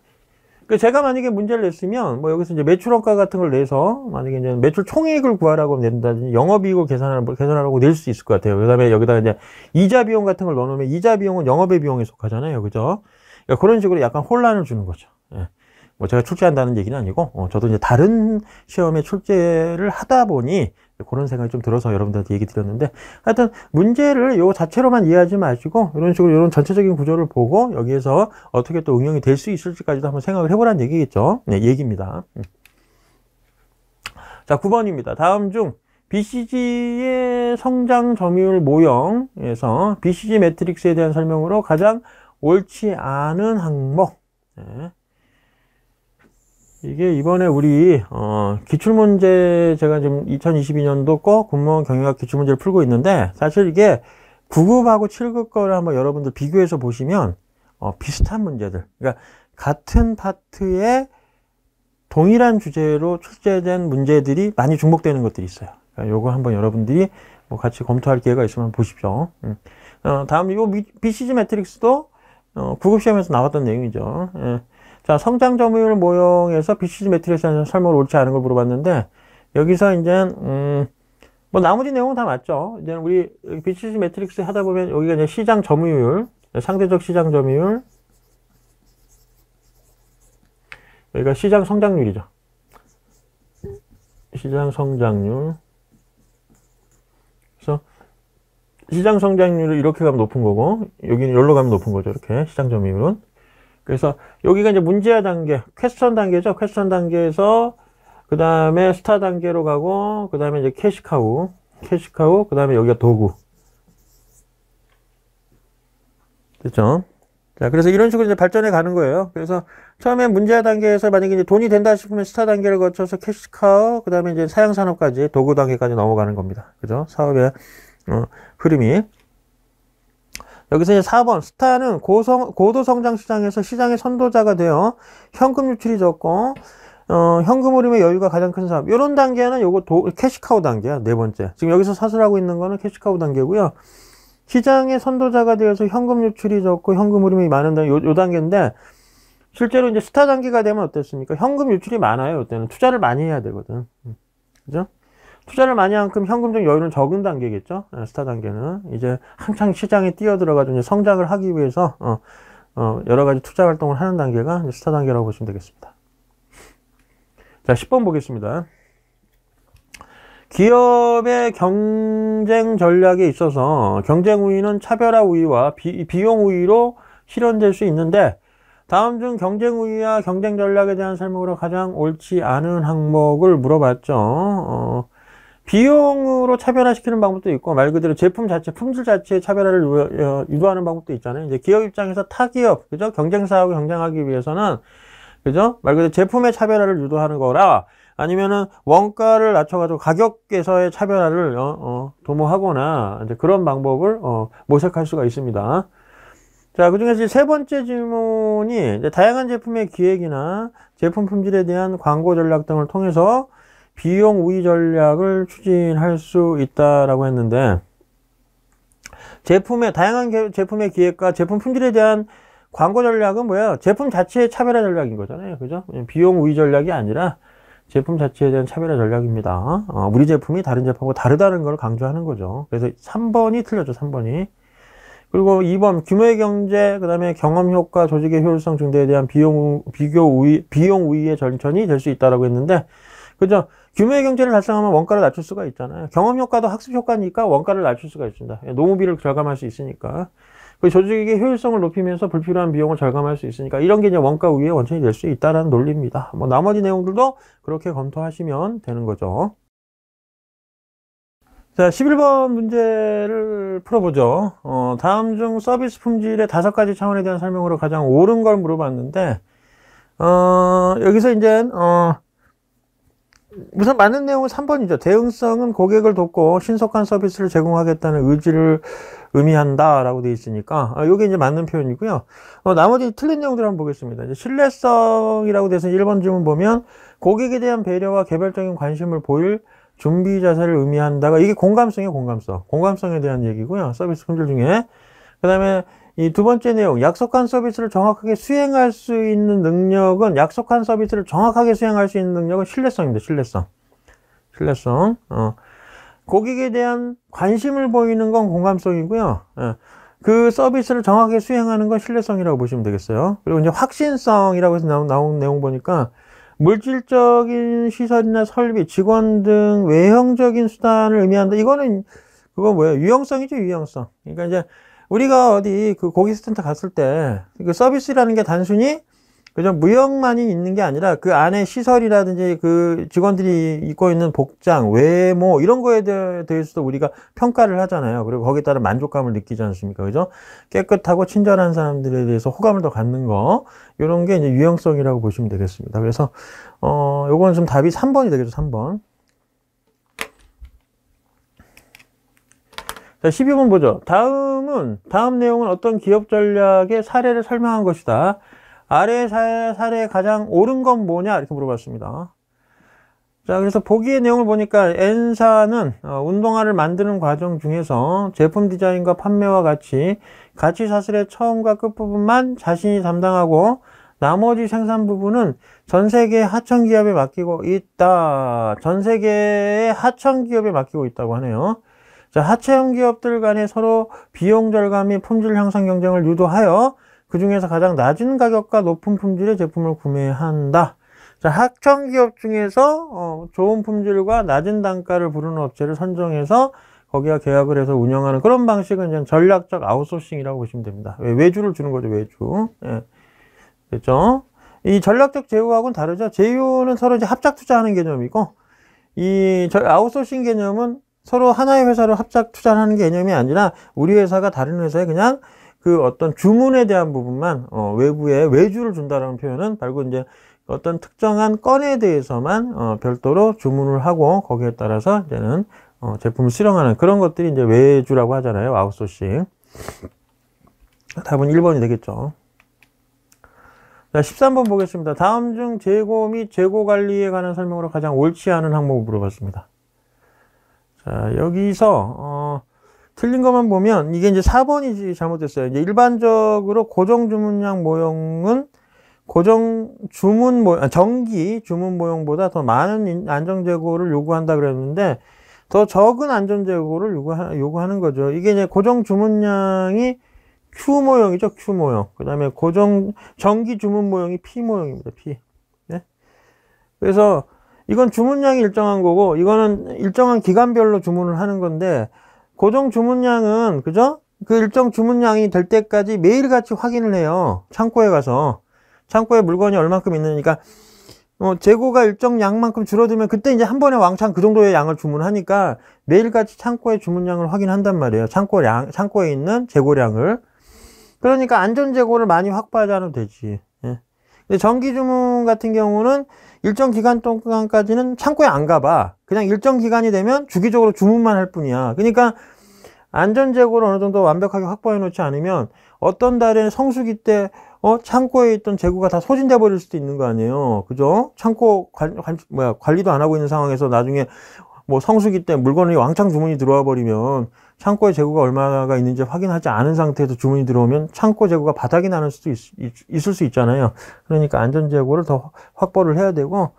그 제가 만약에 문제를 냈으면 뭐 여기서 이제 매출원가 같은 걸 내서 만약에 이제 매출 총액을 구하라고 낸다든지 영업이익을 계산하라고 계산하라고 낼 수 있을 것 같아요. 그다음에 여기다가 이제 이자 비용 같은 걸 넣어놓으면 이자 비용은 영업의 비용에 속하잖아요, 그죠? 그러니까 그런 식으로 약간 혼란을 주는 거죠. 예. 뭐 제가 출제한다는 얘기는 아니고 어, 저도 이제 다른 시험에 출제를 하다 보니 그런 생각이 좀 들어서 여러분들한테 얘기 드렸는데 하여튼 문제를 요 자체로만 이해하지 마시고 이런 식으로 이런 전체적인 구조를 보고 여기에서 어떻게 또 응용이 될 수 있을지까지도 한번 생각을 해보라는 얘기겠죠. 네, 얘기입니다. 음. 자, 9번입니다. 다음 중 BCG의 성장 점유율 모형에서 BCG 매트릭스에 대한 설명으로 가장 옳지 않은 항목. 네. 이게 이번에 우리 어, 기출문제 제가 지금 2022년도 거 공무원 경영학 기출문제를 풀고 있는데 사실 이게 9급하고 7급 거를 한번 여러분들 비교해서 보시면 어, 비슷한 문제들. 그러니까 같은 파트에 동일한 주제로 출제된 문제들이 많이 중복되는 것들이 있어요. 그러니까 요거 한번 여러분들이 뭐 같이 검토할 기회가 있으면 보십시오. 음. 어, 다음 요 BCG 매트릭스도 어, 9급 시험에서 나왔던 내용이죠. 예. 자, 성장 점유율 모형에서 BCG 매트릭스에서 설명을 옳지 않은 걸 물어봤는데 여기서 이제 음, 뭐 나머지 내용은 다 맞죠. 이제 우리 BCG 매트릭스 하다 보면 여기가 이제 시장 점유율, 상대적 시장 점유율, 여기가 시장 성장률이죠. 시장 성장률. 그래서 시장 성장률을 이렇게 가면 높은 거고 여기는 여기로 가면 높은 거죠. 이렇게 시장 점유율은. 그래서 여기가 이제 문제아 단계, question 단계죠. question 단계에서 그 다음에 스타 단계로 가고 그 다음에 이제 캐시카우, 캐시카우, 그 다음에 여기가 dog. 됐죠? 자, 그래서 이런 식으로 이제 발전해 가는 거예요. 그래서 처음에 문제아 단계에서 만약에 이제 돈이 된다 싶으면 스타 단계를 거쳐서 캐시카우, 그 다음에 이제 사양산업까지 dog 단계까지 넘어가는 겁니다. 그죠? 사업의 어, 흐름이. 여기서 이제 4번 스타는 고성, 고도 성장 시장에서 시장의 선도자가 되어 현금 유출이 적고 어, 현금 흐름의 여유가 가장 큰 사업. 이런 단계는 요거 도, 캐시카우 단계야. 네 번째. 지금 여기서 서술하고 있는 거는 캐시카우 단계고요. 시장의 선도자가 되어서 현금 유출이 적고 현금 흐름이 많은 요, 요 단계인데 실제로 이제 스타 단계가 되면 어땠습니까? 현금 유출이 많아요. 이때는 투자를 많이 해야 되거든. 음. 그죠? 투자를 많이 한 만큼 현금적 여유는 적은 단계겠죠. 네, 스타 단계는 이제 한창 시장에 뛰어들어가지고 성장을 하기 위해서 어, 어, 여러 가지 투자 활동을 하는 단계가 스타 단계라고 보시면 되겠습니다. 자, 10번 보겠습니다. 기업의 경쟁 전략에 있어서 경쟁 우위는 차별화 우위와 비, 비용 우위로 실현될 수 있는데 다음 중 경쟁 우위와 경쟁 전략에 대한 설명으로 가장 옳지 않은 항목을 물어봤죠. 어, 비용으로 차별화시키는 방법도 있고 말 그대로 제품 자체, 품질 자체의 차별화를 어, 유도하는 방법도 있잖아요. 이제 기업 입장에서 타 기업, 그죠? 경쟁사하고 경쟁하기 위해서는 그죠? 말 그대로 제품의 차별화를 유도하는 거라 아니면은 원가를 낮춰가지고 가격에서의 차별화를 어, 어, 도모하거나 이제 그런 방법을 어, 모색할 수가 있습니다. 자, 그 중에서 세 번째 질문이 다양한 제품의 기획이나 제품 품질에 대한 광고 전략 등을 통해서 비용 우위 전략을 추진할 수 있다라고 했는데 제품의 다양한 제품의 기획과 제품 품질에 대한 광고 전략은 뭐야? 제품 자체의 차별화 전략인 거잖아요. 그죠? 비용 우위 전략이 아니라 제품 자체에 대한 차별화 전략입니다. 어, 우리 제품이 다른 제품하고 다르다는 걸 강조하는 거죠. 그래서 3번이 틀렸죠, 3번이. 그리고 2번 규모의 경제, 그 다음에 경험 효과, 조직의 효율성 증대에 대한 비용, 비교 우위, 비용 우위의 전천이 될 수 있다라고 했는데, 그죠? 규모의 경제를 달성하면 원가를 낮출 수가 있잖아요. 경험 효과도 학습 효과니까 원가를 낮출 수가 있습니다. 노무비를 절감할 수 있으니까. 그 조직의 효율성을 높이면서 불필요한 비용을 절감할 수 있으니까 이런 게 이제 원가 우위의 원천이 될 수 있다라는 논리입니다. 뭐 나머지 내용들도 그렇게 검토하시면 되는 거죠. 자, 11번 문제를 풀어보죠. 어, 다음 중 서비스 품질의 다섯 가지 차원에 대한 설명으로 가장 옳은 걸 물어봤는데, 어, 여기서 이제, 어, 우선 맞는 내용은 3번이죠. 대응성은 고객을 돕고 신속한 서비스를 제공하겠다는 의지를 의미한다라고 되어 있으니까 아, 이게 이제 맞는 표현이고요. 어, 나머지 틀린 내용들 한번 보겠습니다. 이제 신뢰성이라고 돼서 1번 질문 보면 고객에 대한 배려와 개별적인 관심을 보일 준비 자세를 의미한다가 이게 공감성이에요, 공감성. 공감성에 대한 얘기고요. 서비스 품질 중에. 그 다음에 이 두 번째 내용, 약속한 서비스를 정확하게 수행할 수 있는 능력은, 약속한 서비스를 정확하게 수행할 수 있는 능력은 신뢰성입니다, 신뢰성. 신뢰성. 어. 고객에 대한 관심을 보이는 건 공감성이고요. 예. 그 서비스를 정확하게 수행하는 건 신뢰성이라고 보시면 되겠어요. 그리고 이제 확신성이라고 해서 나온, 나온 내용 보니까 물질적인 시설이나 설비, 직원 등 외형적인 수단을 의미한다. 이거는 그건 뭐예요? 유형성이죠, 유형성. 그러니까 이제 우리가 어디 그 고객 센터 갔을 때 그 서비스라는 게 단순히 그죠? 무역만이 있는 게 아니라 그 안에 시설이라든지 그 직원들이 입고 있는 복장, 외모 이런 거에 대해서도 우리가 평가를 하잖아요. 그리고 거기에 따른 만족감을 느끼지 않습니까? 그죠? 깨끗하고 친절한 사람들에 대해서 호감을 더 갖는 거 이런 게 이제 유형성이라고 보시면 되겠습니다. 그래서 어 요건 좀 답이 3번이 되겠죠. 3번. 자, 12번 보죠. 다음은, 다음 내용은 어떤 기업 전략의 사례를 설명한 것이다. 아래 사례 가장 옳은 건 뭐냐? 이렇게 물어봤습니다. 자, 그래서 보기의 내용을 보니까 N사는 어, 운동화를 만드는 과정 중에서 제품 디자인과 판매와 같이 가치 사슬의 처음과 끝부분만 자신이 담당하고 나머지 생산 부분은 전 세계 하청 기업에 맡기고 있다. 전 세계의 하청 기업에 맡기고 있다고 하네요. 자, 하청 기업들 간에 서로 비용 절감 및 품질 향상 경쟁을 유도하여 그 중에서 가장 낮은 가격과 높은 품질의 제품을 구매한다. 자, 하청 기업 중에서 어, 좋은 품질과 낮은 단가를 부르는 업체를 선정해서 거기와 계약을 해서 운영하는 그런 방식은 이제 전략적 아웃소싱이라고 보시면 됩니다. 외주를 주는 거죠, 외주. 예. 됐죠? 이 전략적 제휴하고는 다르죠. 제휴는 서로 이제 합작 투자하는 개념이고, 이 아웃소싱 개념은 서로 하나의 회사로 합작 투자하는 개념이 아니라 우리 회사가 다른 회사에 그냥 그 어떤 주문에 대한 부분만 어, 외부에 외주를 준다라는 표현은 바로 이제 어떤 특정한 건에 대해서만 어, 별도로 주문을 하고 거기에 따라서 이제는 어, 제품을 수령하는 그런 것들이 이제 외주라고 하잖아요. 아웃소싱. 답은 1번이 되겠죠. 자, 13번 보겠습니다. 다음 중 재고 및 재고 관리에 관한 설명으로 가장 옳지 않은 항목을 물어봤습니다. 자, 여기서, 어, 틀린 것만 보면, 이게 이제 4번이 잘못됐어요. 이제 일반적으로 고정 주문량 모형은 고정 주문 모, 아, 정기 주문 모형보다 더 많은 안정 재고를 요구한다 그랬는데, 더 적은 안전 재고를 요구하, 요구하는 거죠. 이게 이제 고정 주문량이 Q 모형이죠. Q 모형. 그 다음에 고정, 정기 주문 모형이 P 모형입니다. P. 네? 그래서 이건 주문량이 일정한 거고, 이거는 일정한 기간별로 주문을 하는 건데, 고정 주문량은, 그죠? 그 일정 주문량이 될 때까지 매일같이 확인을 해요. 창고에 가서. 창고에 물건이 얼만큼 있느니까, 어, 재고가 일정 양만큼 줄어들면 그때 이제 한 번에 왕창 그 정도의 양을 주문하니까 매일같이 창고의 주문량을 확인한단 말이에요. 창고량, 창고에 있는 재고량을. 그러니까 안전 재고를 많이 확보하지 않으면 되지. 예. 근데 정기 주문 같은 경우는 일정 기간 동안까지는 창고에 안 가봐. 그냥 일정 기간이 되면 주기적으로 주문만 할 뿐이야. 그러니까 안전 재고를 어느 정도 완벽하게 확보해 놓지 않으면 어떤 달에 성수기 때 어, 창고에 있던 재고가 다 소진돼 버릴 수도 있는 거 아니에요. 그죠? 창고 관, 관, 뭐야, 관리도 안 하고 있는 상황에서 나중에 뭐 성수기 때 물건이 왕창 주문이 들어와 버리면 창고에 재고가 얼마가 있는지 확인하지 않은 상태에서 주문이 들어오면 창고 재고가 바닥이 나는 수도 있, 있을 수 있잖아요. 그러니까 안전 재고를 더 확보를 해야 되고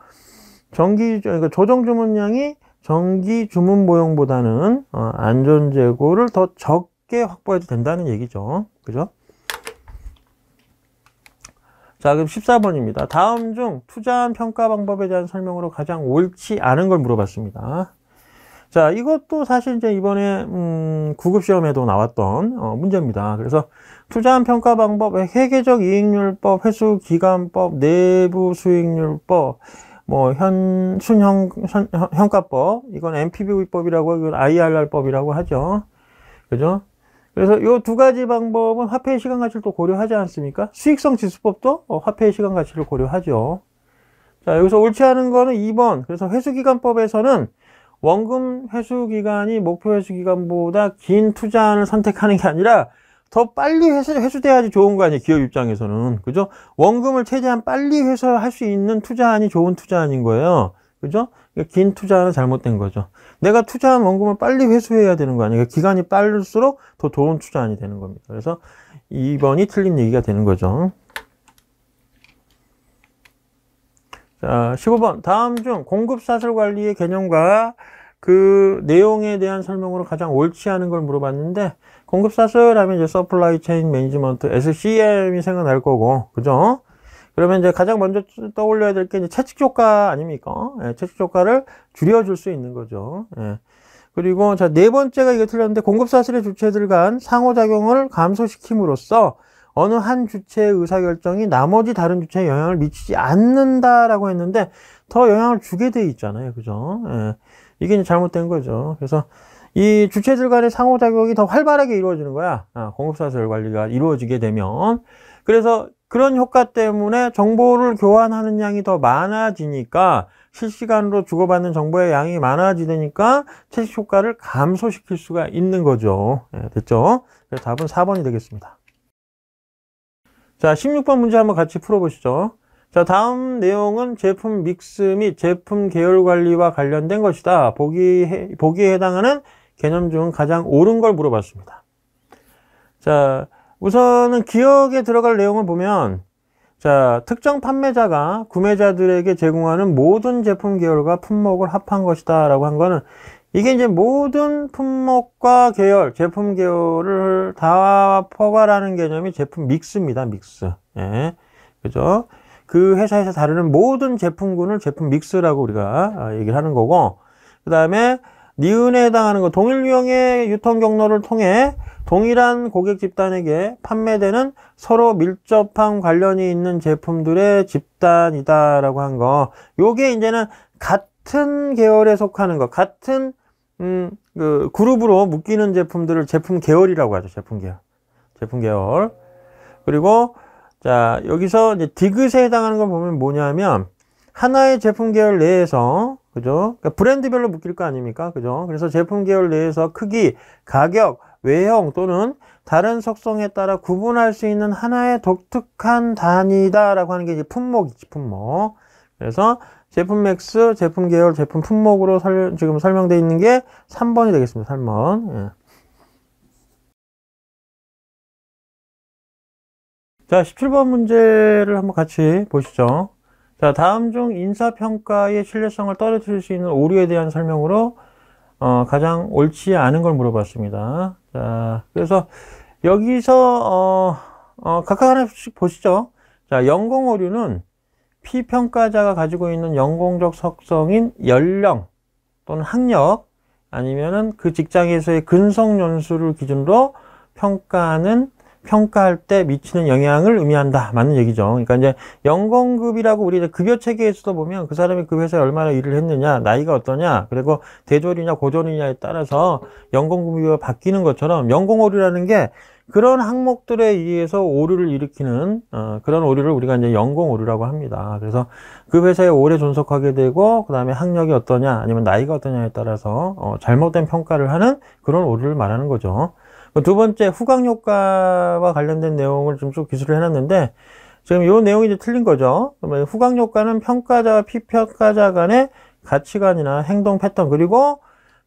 정기 그러니까 조정 주문량이 정기 주문 모형보다는 어, 안전 재고를 더 적게 확보해도 된다는 얘기죠. 그죠? 자, 그럼 14번입니다. 다음 중 투자한 평가 방법에 대한 설명으로 가장 옳지 않은 걸 물어봤습니다. 자, 이것도 사실 이제 이번에, 음, 구급 시험에도 나왔던, 어, 문제입니다. 그래서 투자한 평가 방법, 회계적 이익률법, 회수 기간법, 내부 수익률법, 뭐, 현, 순형, 현, 현가법, 이건 MPB법이라고, 이건 IRR법이라고 하죠. 그죠? 그래서 이 두 가지 방법은 화폐의 시간 가치를 또 고려하지 않습니까? 수익성 지수법도 어, 화폐의 시간 가치를 고려하죠. 자, 여기서 옳지 않은 거는 2번. 그래서 회수기간법에서는 원금 회수 기간이 목표 회수 기간보다 긴 투자안을 선택하는 게 아니라 더 빨리 회수, 회수돼야지 좋은 거 아니에요. 기업 입장에서는. 그죠? 원금을 최대한 빨리 회수할 수 있는 투자안이 좋은 투자안인 거예요. 그죠? 그러니까 긴 투자는 잘못된 거죠. 내가 투자한 원금을 빨리 회수해야 되는 거 아니에요. 기간이 빠를수록 더 좋은 투자안이 되는 겁니다. 그래서 2번이 틀린 얘기가 되는 거죠. 자, 15번. 다음 중 공급사슬 관리의 개념과 그 내용에 대한 설명으로 가장 옳지 않은 걸 물어봤는데, 공급사슬 하면 이제 supply chain management, SCM이 생각날 거고, 그죠? 그러면 이제 가장 먼저 떠올려야 될 게 이제 채찍조가 아닙니까? 예, 채찍조가를 줄여줄 수 있는 거죠. 예. 그리고 자, 네 번째가 이게 틀렸는데, 공급사슬의 주체들 간 상호작용을 감소시킴으로써 어느 한 주체의 의사결정이 나머지 다른 주체에 영향을 미치지 않는다라고 했는데 더 영향을 주게 돼 있잖아요. 그죠? 예. 이게 잘못된 거죠. 그래서 이 주체들 간의 상호작용이 더 활발하게 이루어지는 거야. 아, 공급사슬 관리가 이루어지게 되면. 그래서 그런 효과 때문에 정보를 교환하는 양이 더 많아지니까 실시간으로 주고받는 정보의 양이 많아지니까 채식 효과를 감소시킬 수가 있는 거죠. 네, 됐죠? 그래서 답은 4번이 되겠습니다. 자, 16번 문제 한번 같이 풀어보시죠. 자, 다음 내용은 제품 믹스 및 제품 계열 관리와 관련된 것이다. 보기에, 보기에 해당하는 개념 중 가장 옳은 걸 물어봤습니다. 자, 우선은 기억에 들어갈 내용을 보면 자, 특정 판매자가 구매자들에게 제공하는 모든 제품 계열과 품목을 합한 것이다 라고 한 거는 이게 이제 모든 품목과 계열, 제품 계열을 다 포괄하는 개념이 제품 믹스입니다. 믹스. 예. 그죠? 그 회사에서 다루는 모든 제품군을 제품 믹스라고 우리가 아, 얘기를 하는 거고, 그 다음에 니은에 해당하는 거, 동일 유형의 유통 경로를 통해 동일한 고객 집단에게 판매되는 서로 밀접한 관련이 있는 제품들의 집단이다라고 한 거. 요게 이제는 같은 계열에 속하는 거, 같은 음, 그 그룹으로 묶이는 제품들을 제품 계열이라고 하죠. 제품 계열. 제품 계열. 그리고 자, 여기서 이제 디귿에 해당하는 걸 보면 뭐냐면 하나의 제품 계열 내에서 그죠? 그러니까 브랜드별로 묶일 거 아닙니까? 그죠? 그래서 제품 계열 내에서 크기, 가격, 외형 또는 다른 속성에 따라 구분할 수 있는 하나의 독특한 단위다라고 하는 게 이제 품목이지, 품목. 그래서 제품 mix, 제품 계열, 제품 품목으로 설, 지금 설명되어 있는 게 3번이 되겠습니다. 3번. 예. 자, 17번 문제를 한번 같이 보시죠. 자, 다음 중 인사평가의 신뢰성을 떨어뜨릴 수 있는 오류에 대한 설명으로 어, 가장 옳지 않은 걸 물어봤습니다. 자, 그래서 여기서 어, 어, 각각 하나씩 보시죠. 자, 연공 오류는 피평가자가 가지고 있는 연공적 속성인 연령 또는 학력 아니면은 그 직장에서의 근속 연수를 기준으로 평가하는 평가할 때 미치는 영향을 의미한다. 맞는 얘기죠. 그러니까 이제 연공급이라고 우리 급여 체계에서도 보면 그 사람이 그 회사에 얼마나 일을 했느냐, 나이가 어떠냐, 그리고 대졸이냐 고졸이냐에 따라서 연공급이 바뀌는 것처럼 연공오류라는 게 그런 항목들에 의해서 오류를 일으키는 어, 그런 오류를 우리가 이제 연공 오류라고 합니다. 그래서 그 회사에 오래 존속하게 되고 그 다음에 학력이 어떠냐 아니면 나이가 어떠냐에 따라서 어, 잘못된 평가를 하는 그런 오류를 말하는 거죠. 두 번째 후광 효과와 관련된 내용을 좀 쭉 기술을 해놨는데 지금 이 내용이 이제 틀린 거죠. 후광 효과는 평가자와 피평가자 간의 가치관이나 행동 패턴 그리고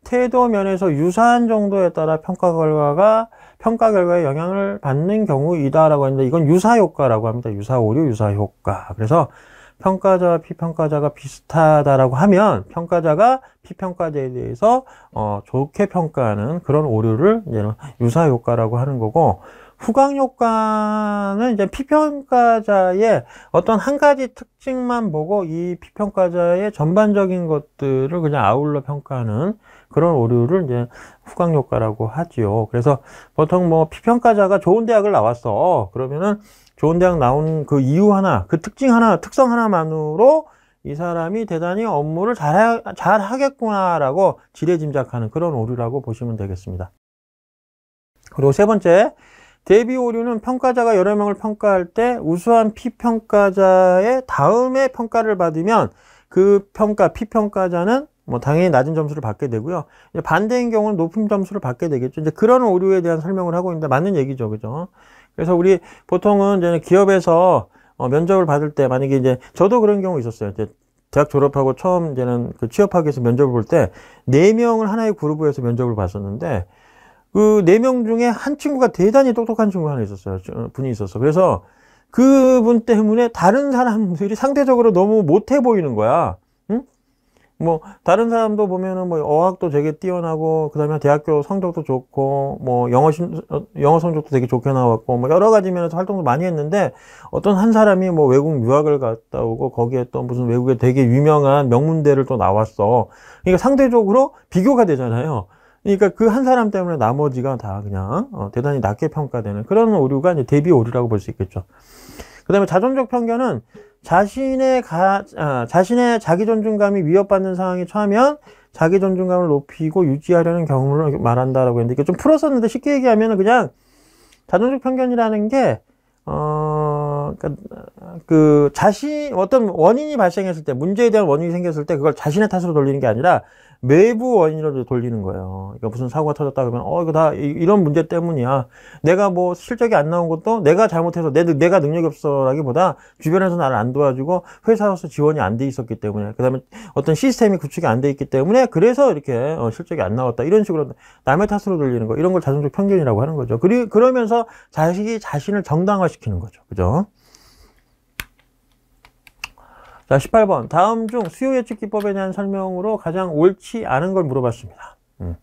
태도 면에서 유사한 정도에 따라 평가 결과가 평가 결과에 영향을 받는 경우이다라고 하는데 이건 유사 효과라고 합니다. 유사 오류, 유사 효과. 그래서 평가자와 피평가자가 비슷하다라고 하면 평가자가 피평가자에 대해서 어, 좋게 평가하는 그런 오류를 이제는 유사 효과라고 하는 거고 후광 효과는 이제 피평가자의 어떤 한 가지 특징만 보고 이 피평가자의 전반적인 것들을 그냥 아울러 평가하는 그런 오류를 이제 후광 효과라고 하지요. 그래서 보통 뭐 피평가자가 좋은 대학을 나왔어. 그러면은 좋은 대학 나온 그 이유 하나, 그 특징 하나, 특성 하나만으로 이 사람이 대단히 업무를 잘, 잘 하겠구나라고 지레짐작하는 그런 오류라고 보시면 되겠습니다. 그리고 세 번째, 대비 오류는 평가자가 여러 명을 평가할 때 우수한 피평가자의 다음에 평가를 받으면 그 평가, 피평가자는 뭐 당연히 낮은 점수를 받게 되고요. 반대인 경우는 높은 점수를 받게 되겠죠. 이제 그런 오류에 대한 설명을 하고 있는데 맞는 얘기죠. 그죠? 그래서 우리 보통은 이제 기업에서 어, 면접을 받을 때 만약에 이제 저도 그런 경우 있었어요. 이제 대학 졸업하고 처음 이제는 그 취업하기 위해서 면접을 볼 때 네 명을 하나의 그룹에서 면접을 봤었는데 그 네 명 중에 한 친구가 대단히 똑똑한 친구가 하나 있었어요. 분이 있었어. 그래서 그분 때문에 다른 사람들이 상대적으로 너무 못해 보이는 거야. 뭐 다른 사람도 보면은 뭐 어학도 되게 뛰어나고 그다음에 대학교 성적도 좋고 뭐 영어 심, 어, 영어 성적도 되게 좋게 나왔고 뭐 여러 가지 면에서 활동도 많이 했는데 어떤 한 사람이 뭐 외국 유학을 갔다 오고 거기에 또 무슨 외국에 되게 유명한 명문대를 또 나왔어. 그러니까 상대적으로 비교가 되잖아요. 그러니까 그 한 사람 때문에 나머지가 다 그냥 어, 대단히 낮게 평가되는 그런 오류가 이제 대비 오류라고 볼 수 있겠죠. 그다음에 자존적 편견은 자신의 가, 아, 자신의 자기 존중감이 위협받는 상황에 처하면 자기 존중감을 높이고 유지하려는 경우를 말한다라고 했는데 이게 좀 풀었었는데 쉽게 얘기하면 그냥 자존적 편견이라는 게 어, 그러니까 그 자신 어떤 원인이 발생했을 때 문제에 대한 원인이 생겼을 때 그걸 자신의 탓으로 돌리는 게 아니라 외부 원인으로 돌리는 거예요. 그러니까 무슨 사고가 터졌다 그러면 어 이거 다 이 런 문제 때문이야. 내가 뭐 실적이 안 나온 것도 내가 잘못해서 내, 내가 능력이 없어라기보다 주변에서 나를 안 도와주고 회사로서 지원이 안 돼 있었기 때문에 그다음에 어떤 시스템이 구축이 안 돼 있기 때문에 그래서 이렇게 어, 실적이 안 나왔다 이런 식으로 남의 탓으로 돌리는 거 이런 걸 자성적 편견이라고 하는 거죠. 그리 그러면서 자식이 자신을 정당화시키는 거죠. 그죠? 자, 18번. 다음 중 수요 예측 기법에 대한 설명으로 가장 옳지 않은 걸 물어봤습니다. 음.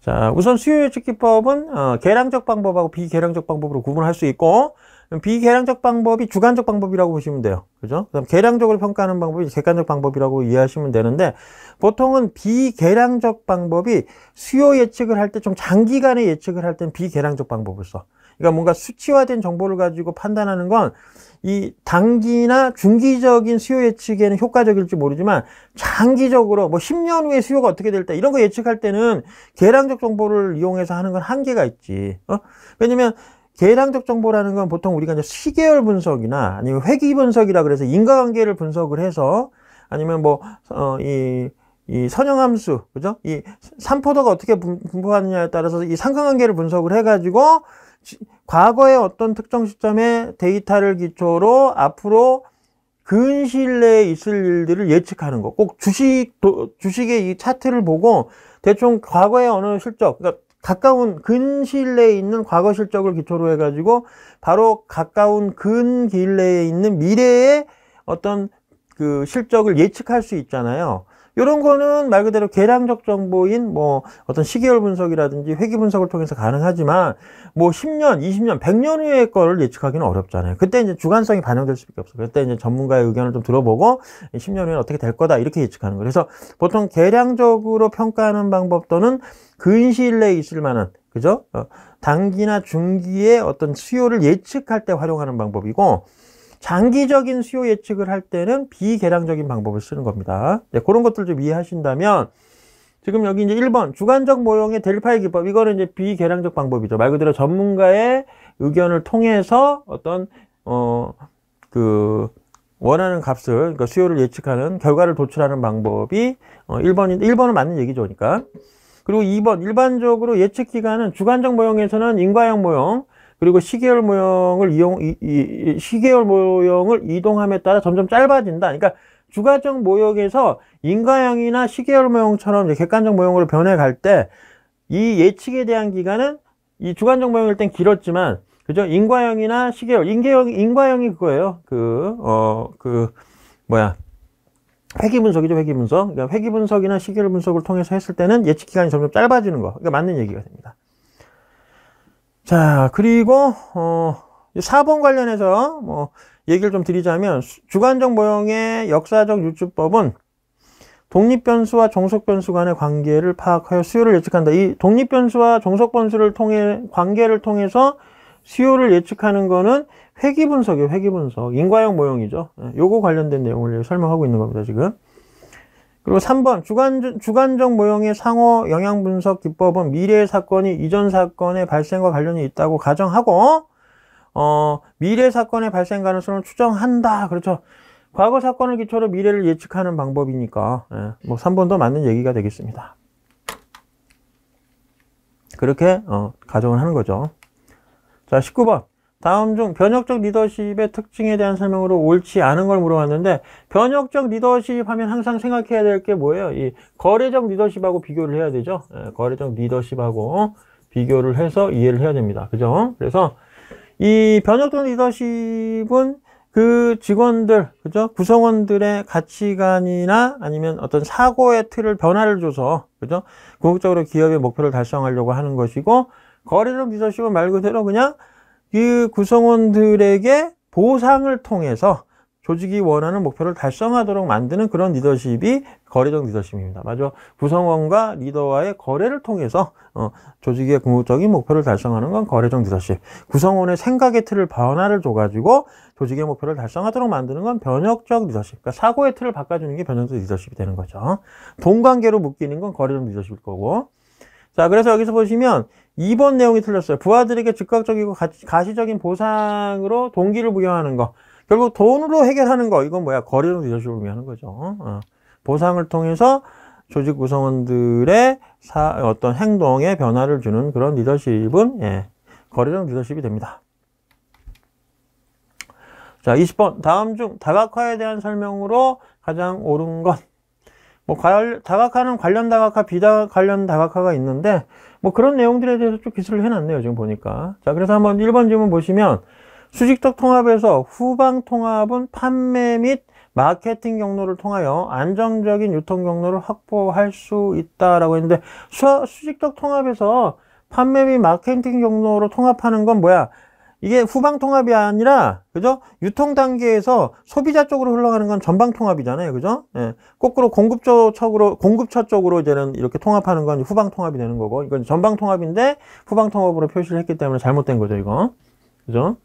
자, 우선 수요 예측 기법은 어, 계량적 방법하고 비계량적 방법으로 구분할 수 있고 비계량적 방법이 주관적 방법이라고 보시면 돼요. 그죠? 그다음 계량적으로 평가하는 방법이 객관적 방법이라고 이해하시면 되는데 보통은 비계량적 방법이 수요 예측을 할 때 좀 장기간의 예측을 할땐 비계량적 방법을 써. 그러니까 뭔가 수치화된 정보를 가지고 판단하는 건 이 단기나 중기적인 수요 예측에는 효과적일지 모르지만 장기적으로 뭐 10년 후에 수요가 어떻게 될때 이런 거 예측할 때는 계량적 정보를 이용해서 하는 건 한계가 있지. 어? 왜냐면 계량적 정보라는 건 보통 우리가 이제 시계열 분석이나 아니면 회귀 분석이라 그래서 인과관계를 분석을 해서 아니면 뭐, 어, 이, 이 선형함수, 그죠? 이 산포도가 어떻게 분포하느냐에 따라서 이 상관관계를 분석을 해가지고 과거의 어떤 특정 시점의 데이터를 기초로 앞으로 근시일 내에 있을 일들을 예측하는 거. 꼭 주식, 도, 주식의 이 차트를 보고 대충 과거의 어느 실적, 그러니까 가까운 근시일 내에 있는 과거 실적을 기초로 해가지고 바로 가까운 근기일 내에 있는 미래의 어떤 그 실적을 예측할 수 있잖아요. 이런 거는 말 그대로 계량적 정보인 뭐 어떤 시계열 분석이라든지 회귀 분석을 통해서 가능하지만 뭐 10년, 20년, 100년 후의 거를 예측하기는 어렵잖아요. 그때 이제 주관성이 반영될 수밖에 없어요. 그때 이제 전문가의 의견을 좀 들어보고 10년 후에는 어떻게 될 거다 이렇게 예측하는 거예요. 그래서 보통 계량적으로 평가하는 방법 또는 근시일 내에 있을 만한 그죠? 어, 단기나 중기의 어떤 수요를 예측할 때 활용하는 방법이고 장기적인 수요 예측을 할 때는 비계량적인 방법을 쓰는 겁니다. 네, 그런 것들 좀 이해하신다면 지금 여기 이제 1번 주관적 모형의 델파이 기법 이거는 이제 비계량적 방법이죠. 말 그대로 전문가의 의견을 통해서 어떤 어그 원하는 값을 그러니까 수요를 예측하는 결과를 도출하는 방법이 어 1번인 1번은 맞는 얘기죠. 그러니까. 그리고 2번 일반적으로 예측 기간은 주관적 모형에서는 인과형 모형 그리고 시계열 모형을 이용, 이, 이, 시계열 모형을 이동함에 따라 점점 짧아진다. 그러니까 주가적 모형에서 인과형이나 시계열 모형처럼 객관적 모형으로 변해갈 때 이 예측에 대한 기간은 이 주관적 모형일 땐 길었지만 그죠? 인과형이나 시계열, 인계형, 인과형이 그거예요. 그, 어, 그, 뭐야. 회귀 분석이죠, 회귀 분석. 그러니까 회귀 분석이나 시계열 분석을 통해서 했을 때는 예측 기간이 점점 짧아지는 거. 그러니까 맞는 얘기가 됩니다. 자, 그리고, 어, 4번 관련해서 뭐, 얘기를 좀 드리자면, 주관적 모형의 역사적 유추법은 독립변수와 종속변수 간의 관계를 파악하여 수요를 예측한다. 이 독립변수와 종속변수를 통해, 관계를 통해서 수요를 예측하는 거는 회귀분석이에요, 회귀분석. 인과형 모형이죠. 예, 요거 관련된 내용을 설명하고 있는 겁니다, 지금. 그리고 3번 주관, 주관적 모형의 상호 영향 분석 기법은 미래의 사건이 이전 사건의 발생과 관련이 있다고 가정하고 어, 미래 사건의 발생 가능성을 추정한다. 그렇죠. 과거 사건을 기초로 미래를 예측하는 방법이니까 예, 뭐 3번도 맞는 얘기가 되겠습니다. 그렇게 어, 가정을 하는 거죠. 자, 19번. 다음 중 변혁적 리더십의 특징에 대한 설명으로 옳지 않은 걸 물어봤는데 변혁적 리더십 하면 항상 생각해야 될 게 뭐예요? 이 거래적 리더십하고 비교를 해야 되죠. 예, 거래적 리더십하고 비교를 해서 이해를 해야 됩니다. 그죠? 그래서 이 변혁적 리더십은 그 직원들, 그죠? 구성원들의 가치관이나 아니면 어떤 사고의 틀을 변화를 줘서, 그죠? 궁극적으로 기업의 목표를 달성하려고 하는 것이고, 거래적 리더십은 말 그대로 그냥 그 구성원들에게 보상을 통해서 조직이 원하는 목표를 달성하도록 만드는 그런 리더십이 거래적 리더십입니다. 맞아. 구성원과 리더와의 거래를 통해서 어, 조직의 궁극적인 목표를 달성하는 건 거래적 리더십. 구성원의 생각의 틀을 변화를 줘가지고 조직의 목표를 달성하도록 만드는 건 변혁적 리더십. 그러니까 사고의 틀을 바꿔주는 게 변혁적 리더십이 되는 거죠. 동관계로 묶이는 건 거래적 리더십일 거고. 자, 그래서 여기서 보시면 2번 내용이 틀렸어요. 부하들에게 즉각적이고 가시적인 보상으로 동기를 부여하는 거. 결국 돈으로 해결하는 거. 이건 뭐야? 거래로 리더십을 의미하는 거죠. 어. 보상을 통해서 조직 구성원들의 사, 어떤 행동에 변화를 주는 그런 리더십은 예, 거래형 리더십이 됩니다. 자, 20번. 다음 중 다각화에 대한 설명으로 가장 옳은 것. 뭐, 다각화는 관련 다각화, 비다 관련 다각화가 있는데, 뭐 그런 내용들에 대해서 좀 기술을 해놨네요. 지금 보니까. 자, 그래서 한번 1번 질문 보시면, 수직적 통합에서 후방 통합은 판매 및 마케팅 경로를 통하여 안정적인 유통 경로를 확보할 수 있다라고 했는데 수, 수직적 통합에서 판매 및 마케팅 경로로 통합하는 건 뭐야? 이게 후방 통합이 아니라 그죠? 유통 단계에서 소비자 쪽으로 흘러가는 건 전방 통합이잖아요. 그죠? 예. 거꾸로 공급처 쪽으로 공급처 쪽으로 이제는 이렇게 통합하는 건 후방 통합이 되는 거고 이건 전방 통합인데 후방 통합으로 표시를 했기 때문에 잘못된 거죠, 이거. 그죠?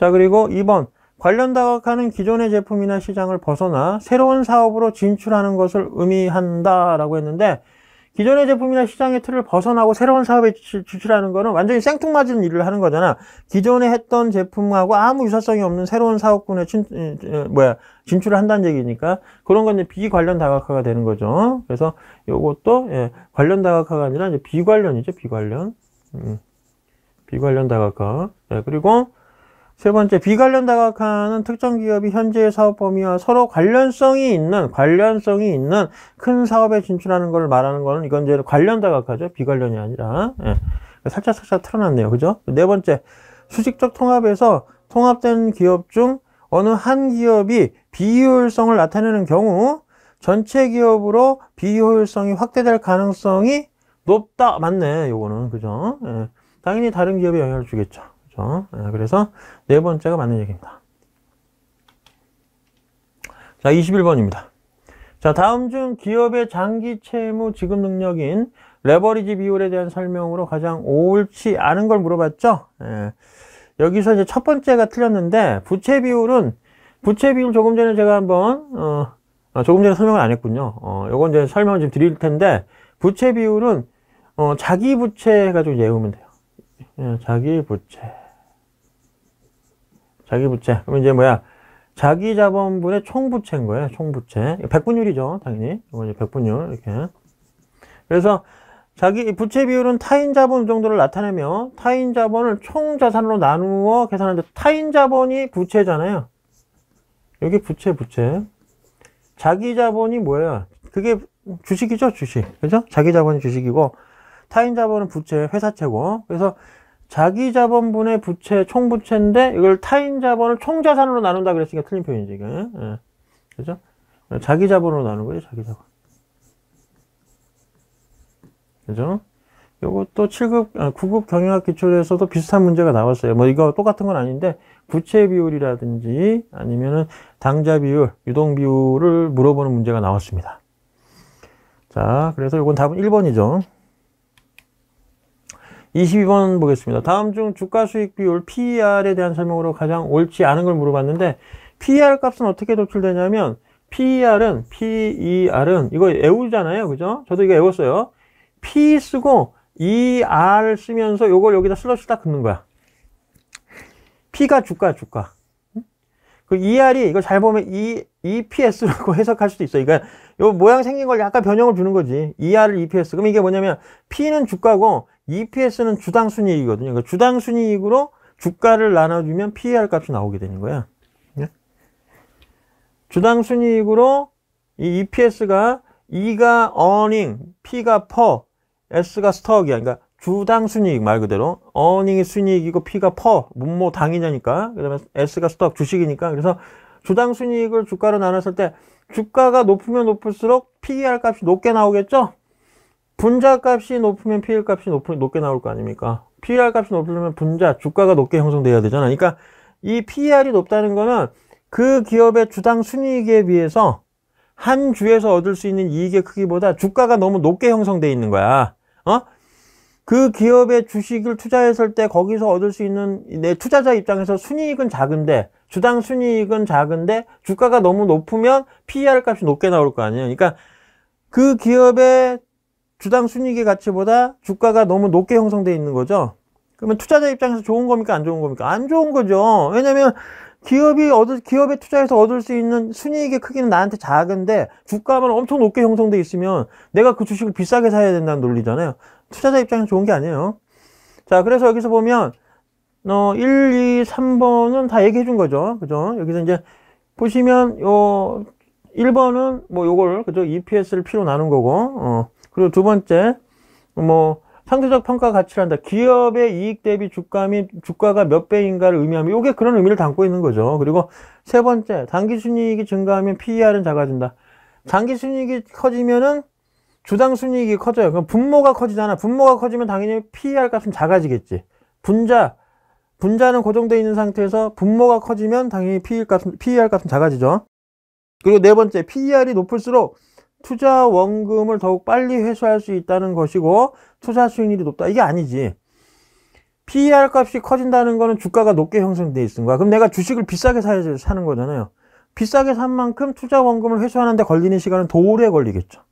자, 그리고 2번 관련 다각화는 기존의 제품이나 시장을 벗어나 새로운 사업으로 진출하는 것을 의미한다라고 했는데 기존의 제품이나 시장의 틀을 벗어나고 새로운 사업에 진출하는 거는 완전히 생뚱맞은 일을 하는 거잖아. 기존에 했던 제품하고 아무 유사성이 없는 새로운 사업군에 진, 뭐야, 진출을 한다는 얘기니까 그런 건 이제 비관련 다각화가 되는 거죠. 그래서 요것도 예, 관련 다각화가 아니라 이제 비관련이죠. 비관련. 음, 비관련 다각화. 예, 그리고 세 번째, 비관련 다각화는 특정 기업이 현재의 사업 범위와 서로 관련성이 있는, 관련성이 있는 큰 사업에 진출하는 걸 말하는 거는 이건 이제 관련 다각화죠. 비관련이 아니라. 예. 살짝 살짝 틀어놨네요. 그죠? 네 번째, 수직적 통합에서 통합된 기업 중 어느 한 기업이 비효율성을 나타내는 경우 전체 기업으로 비효율성이 확대될 가능성이 높다. 맞네. 요거는. 그죠? 예. 당연히 다른 기업에 영향을 주겠죠. 그렇죠? 그래서 네 번째가 맞는 얘기입니다. 자, 21번입니다. 자, 다음 중 기업의 장기 채무 지급 능력인 레버리지 비율에 대한 설명으로 가장 옳지 않은 걸 물어봤죠? 예. 여기서 이제 첫 번째가 틀렸는데, 부채 비율은, 부채 비율 조금 전에 제가 한번, 어, 아, 조금 전에 설명을 안 했군요. 어, 요건 이제 설명을 좀 드릴 텐데, 부채 비율은, 어, 자기 부채 해가지고 외우면 돼요. 예, 자기 부채. 자기 부채. 그럼 이제 뭐야? 자기 자본분의 총부채인 거예요. 총부채. 백분율이죠. 당연히. 이건 이제 백분율. 이렇게. 그래서 자기 부채 비율은 타인 자본 정도를 나타내며 타인 자본을 총 자산으로 나누어 계산하는데 타인 자본이 부채잖아요. 여기 부채, 부채. 자기 자본이 뭐예요? 그게 주식이죠, 주식. 그죠? 자기 자본이 주식이고 타인 자본은 부채, 회사채고. 그래서 자기 자본분의 부채, 총부채인데 이걸 타인 자본을 총자산으로 나눈다 그랬으니까 틀린 표현이지, 이게. 예. 그죠? 자기 자본으로 나누는 거죠, 자기 자본. 그죠? 요것도 7급, 아, 9급 경영학 기출에서도 비슷한 문제가 나왔어요. 뭐 이거 똑같은 건 아닌데, 부채 비율이라든지 아니면은 당자 비율, 유동 비율을 물어보는 문제가 나왔습니다. 자, 그래서 이건 답은 1번이죠. 22번 보겠습니다. 다음 중 주가 수익 비율 PER에 대한 설명으로 가장 옳지 않은 걸 물어봤는데 PER 값은 어떻게 도출되냐면 PER은 PER은 이거 애우잖아요. 그죠? 저도 이거 애웠어요. P 쓰고 ER 쓰면서 이걸 여기다 슬러시 딱 긋는 거야. P가 주가 주가. 그 ER이 이거 잘 보면 E, EPS라고 해석할 수도 있어. 그러니까 요 모양 생긴 걸 약간 변형을 주는 거지. ER을 EPS. 그럼 이게 뭐냐면 P는 주가고 EPS는 주당 순이익이거든요. 그러니까 주당 순이익으로 주가를 나눠주면 PER 값이 나오게 되는 거야. 네? 주당 순이익으로 이 EPS가 E가 earning, P가 per, S가 stock이야. 그러니까 주당 순이익 말 그대로 earning이 순이익이고 P가 per, 문모 당이냐니까. 그다음에 S가 stock 주식이니까. 그래서 주당 순이익을 주가로 나눴을 때 주가가 높으면 높을수록 PER 값이 높게 나오겠죠? 분자 값이 높으면 PL 값이 높, 높게 나올 거 아닙니까? PER 값이 높으면 분자, 주가가 높게 형성돼야 되잖아. 그러니까 이 PER이 높다는 거는 그 기업의 주당 순이익에 비해서 한 주에서 얻을 수 있는 이익의 크기보다 주가가 너무 높게 형성돼 있는 거야. 어? 그 기업의 주식을 투자했을 때 거기서 얻을 수 있는 내 투자자 입장에서 순이익은 작은데 주당 순이익은 작은데 주가가 너무 높으면 PER 값이 높게 나올 거 아니에요. 그러니까 그 기업의 주당 순이익의 가치보다 주가가 너무 높게 형성되어 있는 거죠. 그러면 투자자 입장에서 좋은 겁니까? 안 좋은 겁니까? 안 좋은 거죠. 왜냐면 기업이 얻을, 기업에 투자해서 얻을 수 있는 순이익의 크기는 나한테 작은데 주가만 엄청 높게 형성돼 있으면 내가 그 주식을 비싸게 사야 된다는 논리잖아요. 투자자 입장에서 좋은 게 아니에요. 자, 그래서 여기서 보면, 어, 1, 2, 3번은 다 얘기해 준 거죠. 그죠? 여기서 이제 보시면, 요, 1번은 뭐 요걸, 그죠? EPS를 P로 나눈 거고, 어, 그리고 두 번째, 뭐, 상대적 평가 가치를 한다. 기업의 이익 대비 주가 및 주가가 몇 배인가를 의미하면 요게 그런 의미를 담고 있는 거죠. 그리고 세 번째, 단기 순이익이 증가하면 PER은 작아진다. 장기 순이익이 커지면은 주당 순이익이 커져요. 그럼 분모가 커지잖아. 분모가 커지면 당연히 PER 값은 작아지겠지. 분자, 분자는 고정되어 있는 상태에서 분모가 커지면 당연히 PER 값은, PER 값은 작아지죠. 그리고 네 번째, PER이 높을수록 투자 원금을 더욱 빨리 회수할 수 있다는 것이고 투자 수익률이 높다. 이게 아니지. PER 값이 커진다는 거는 주가가 높게 형성돼 있는 거야. 그럼 내가 주식을 비싸게 사야 사는 거잖아요. 비싸게 산 만큼 투자 원금을 회수하는데 걸리는 시간은 더 오래 걸리겠죠.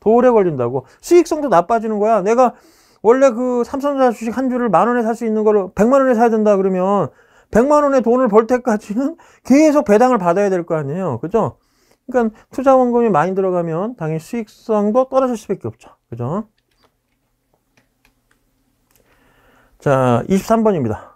더 오래 걸린다고. 수익성도 나빠지는 거야. 내가 원래 그 삼성전자 주식 한 주를 만 원에 살 수 있는 거를 백만 원에 사야 된다 그러면 백만 원의 돈을 벌 때까지는 계속 배당을 받아야 될 거 아니에요. 그죠? 그러니까 투자 원금이 많이 들어가면 당연히 수익성도 떨어질 수밖에 없죠. 그죠? 자, 23번입니다.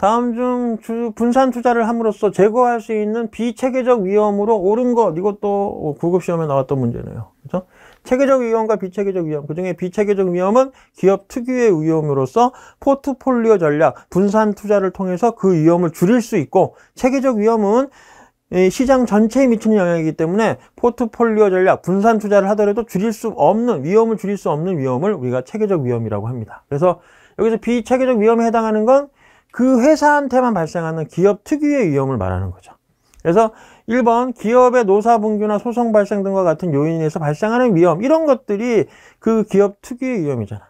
다음 중 주, 분산 투자를 함으로써 제거할 수 있는 비체계적 위험으로 옳은 것 이것도 9급 시험에 나왔던 문제네요. 그죠? 체계적 위험과 비체계적 위험 그 중에 비체계적 위험은 기업 특유의 위험으로서 포트폴리오 전략 분산 투자를 통해서 그 위험을 줄일 수 있고 체계적 위험은 시장 전체에 미치는 영향이기 때문에 포트폴리오 전략, 분산 투자를 하더라도 줄일 수 없는, 위험을 줄일 수 없는 위험을 우리가 체계적 위험이라고 합니다. 그래서 여기서 비체계적 위험에 해당하는 건 그 회사한테만 발생하는 기업 특유의 위험을 말하는 거죠. 그래서 1번 기업의 노사분규나 소송 발생 등과 같은 요인에서 발생하는 위험 이런 것들이 그 기업 특유의 위험이잖아.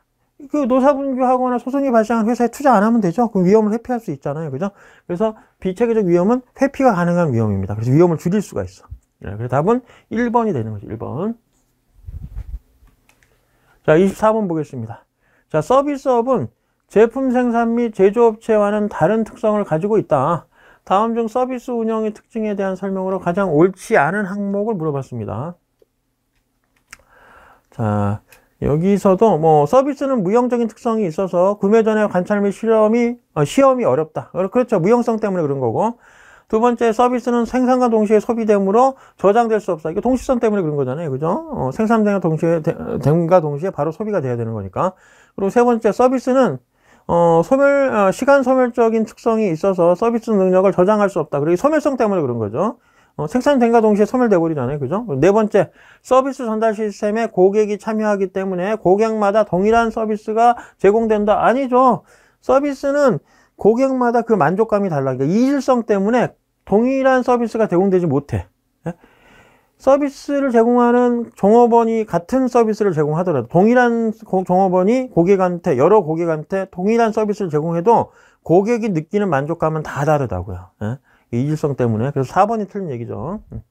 그 노사분규하거나 소송이 발생한 회사에 투자 안 하면 되죠. 그 위험을 회피할 수 있잖아요. 그죠? 그래서 비체계적 위험은 회피가 가능한 위험입니다. 그래서 위험을 줄일 수가 있어. 네, 그래서 답은 1번이 되는 거죠. 1번. 자, 24번 보겠습니다. 자, 서비스업은 제품 생산 및 제조업체와는 다른 특성을 가지고 있다. 다음 중 서비스 운영의 특징에 대한 설명으로 가장 옳지 않은 항목을 물어봤습니다. 자, 여기서도 뭐 서비스는 무형적인 특성이 있어서 구매 전에 관찰 및 실험이 어, 시험이 어렵다. 그렇죠. 무형성 때문에 그런 거고. 두 번째 서비스는 생산과 동시에 소비됨으로 저장될 수 없어. 이게 동시성 때문에 그런 거잖아요. 그죠? 어, 생산과 동시에 됨과 동시에 바로 소비가 돼야 되는 거니까. 그리고 세 번째 서비스는 어, 소멸 어, 시간 소멸적인 특성이 있어서 서비스 능력을 저장할 수 없다. 그리고 소멸성 때문에 그런 거죠. 어, 생산된과 동시에 소멸돼 버리잖아요. 그죠? 네 번째, 서비스 전달 시스템에 고객이 참여하기 때문에 고객마다 동일한 서비스가 제공된다. 아니죠. 서비스는 고객마다 그 만족감이 달라. 그러니까 이질성 때문에 동일한 서비스가 제공되지 못해. 예? 서비스를 제공하는 종업원이 같은 서비스를 제공하더라도 동일한 종업원이 고객한테 여러 고객한테 동일한 서비스를 제공해도 고객이 느끼는 만족감은 다 다르다고요. 예? 이질성 때문에. 그래서 4번이 틀린 얘기죠. 음.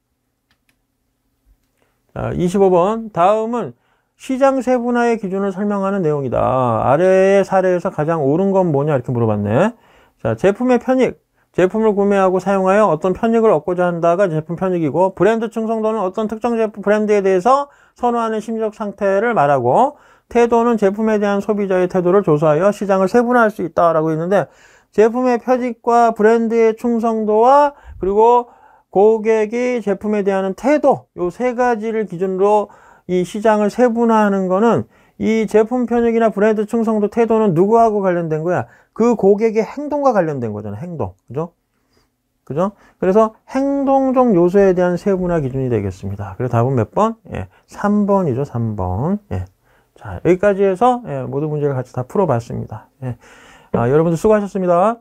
자, 25번. 다음은 시장 세분화의 기준을 설명하는 내용이다. 아래의 사례에서 가장 옳은 건 뭐냐 이렇게 물어봤네. 자, 제품의 편익. 제품을 구매하고 사용하여 어떤 편익을 얻고자 한다가 제품 편익이고 브랜드 충성도는 어떤 특정 제품 브랜드에 대해서 선호하는 심리적 상태를 말하고 태도는 제품에 대한 소비자의 태도를 조사하여 시장을 세분화할 수 있다라고 있는데 제품의 표직과 브랜드의 충성도와 그리고 고객이 제품에 대한 태도 요 세 가지를 기준으로 이 시장을 세분화하는 거는 이 제품 편익이나 브랜드 충성도 태도는 누구하고 관련된 거야? 그 고객의 행동과 관련된 거잖아. 행동. 그죠? 그죠? 그래서 행동적 요소에 대한 세분화 기준이 되겠습니다. 그래서 답은 몇 번? 예, 3번이죠. 3번. 예. 자, 여기까지 해서 예, 모든 문제를 같이 다 풀어봤습니다. 예. 아, 여러분들 수고하셨습니다.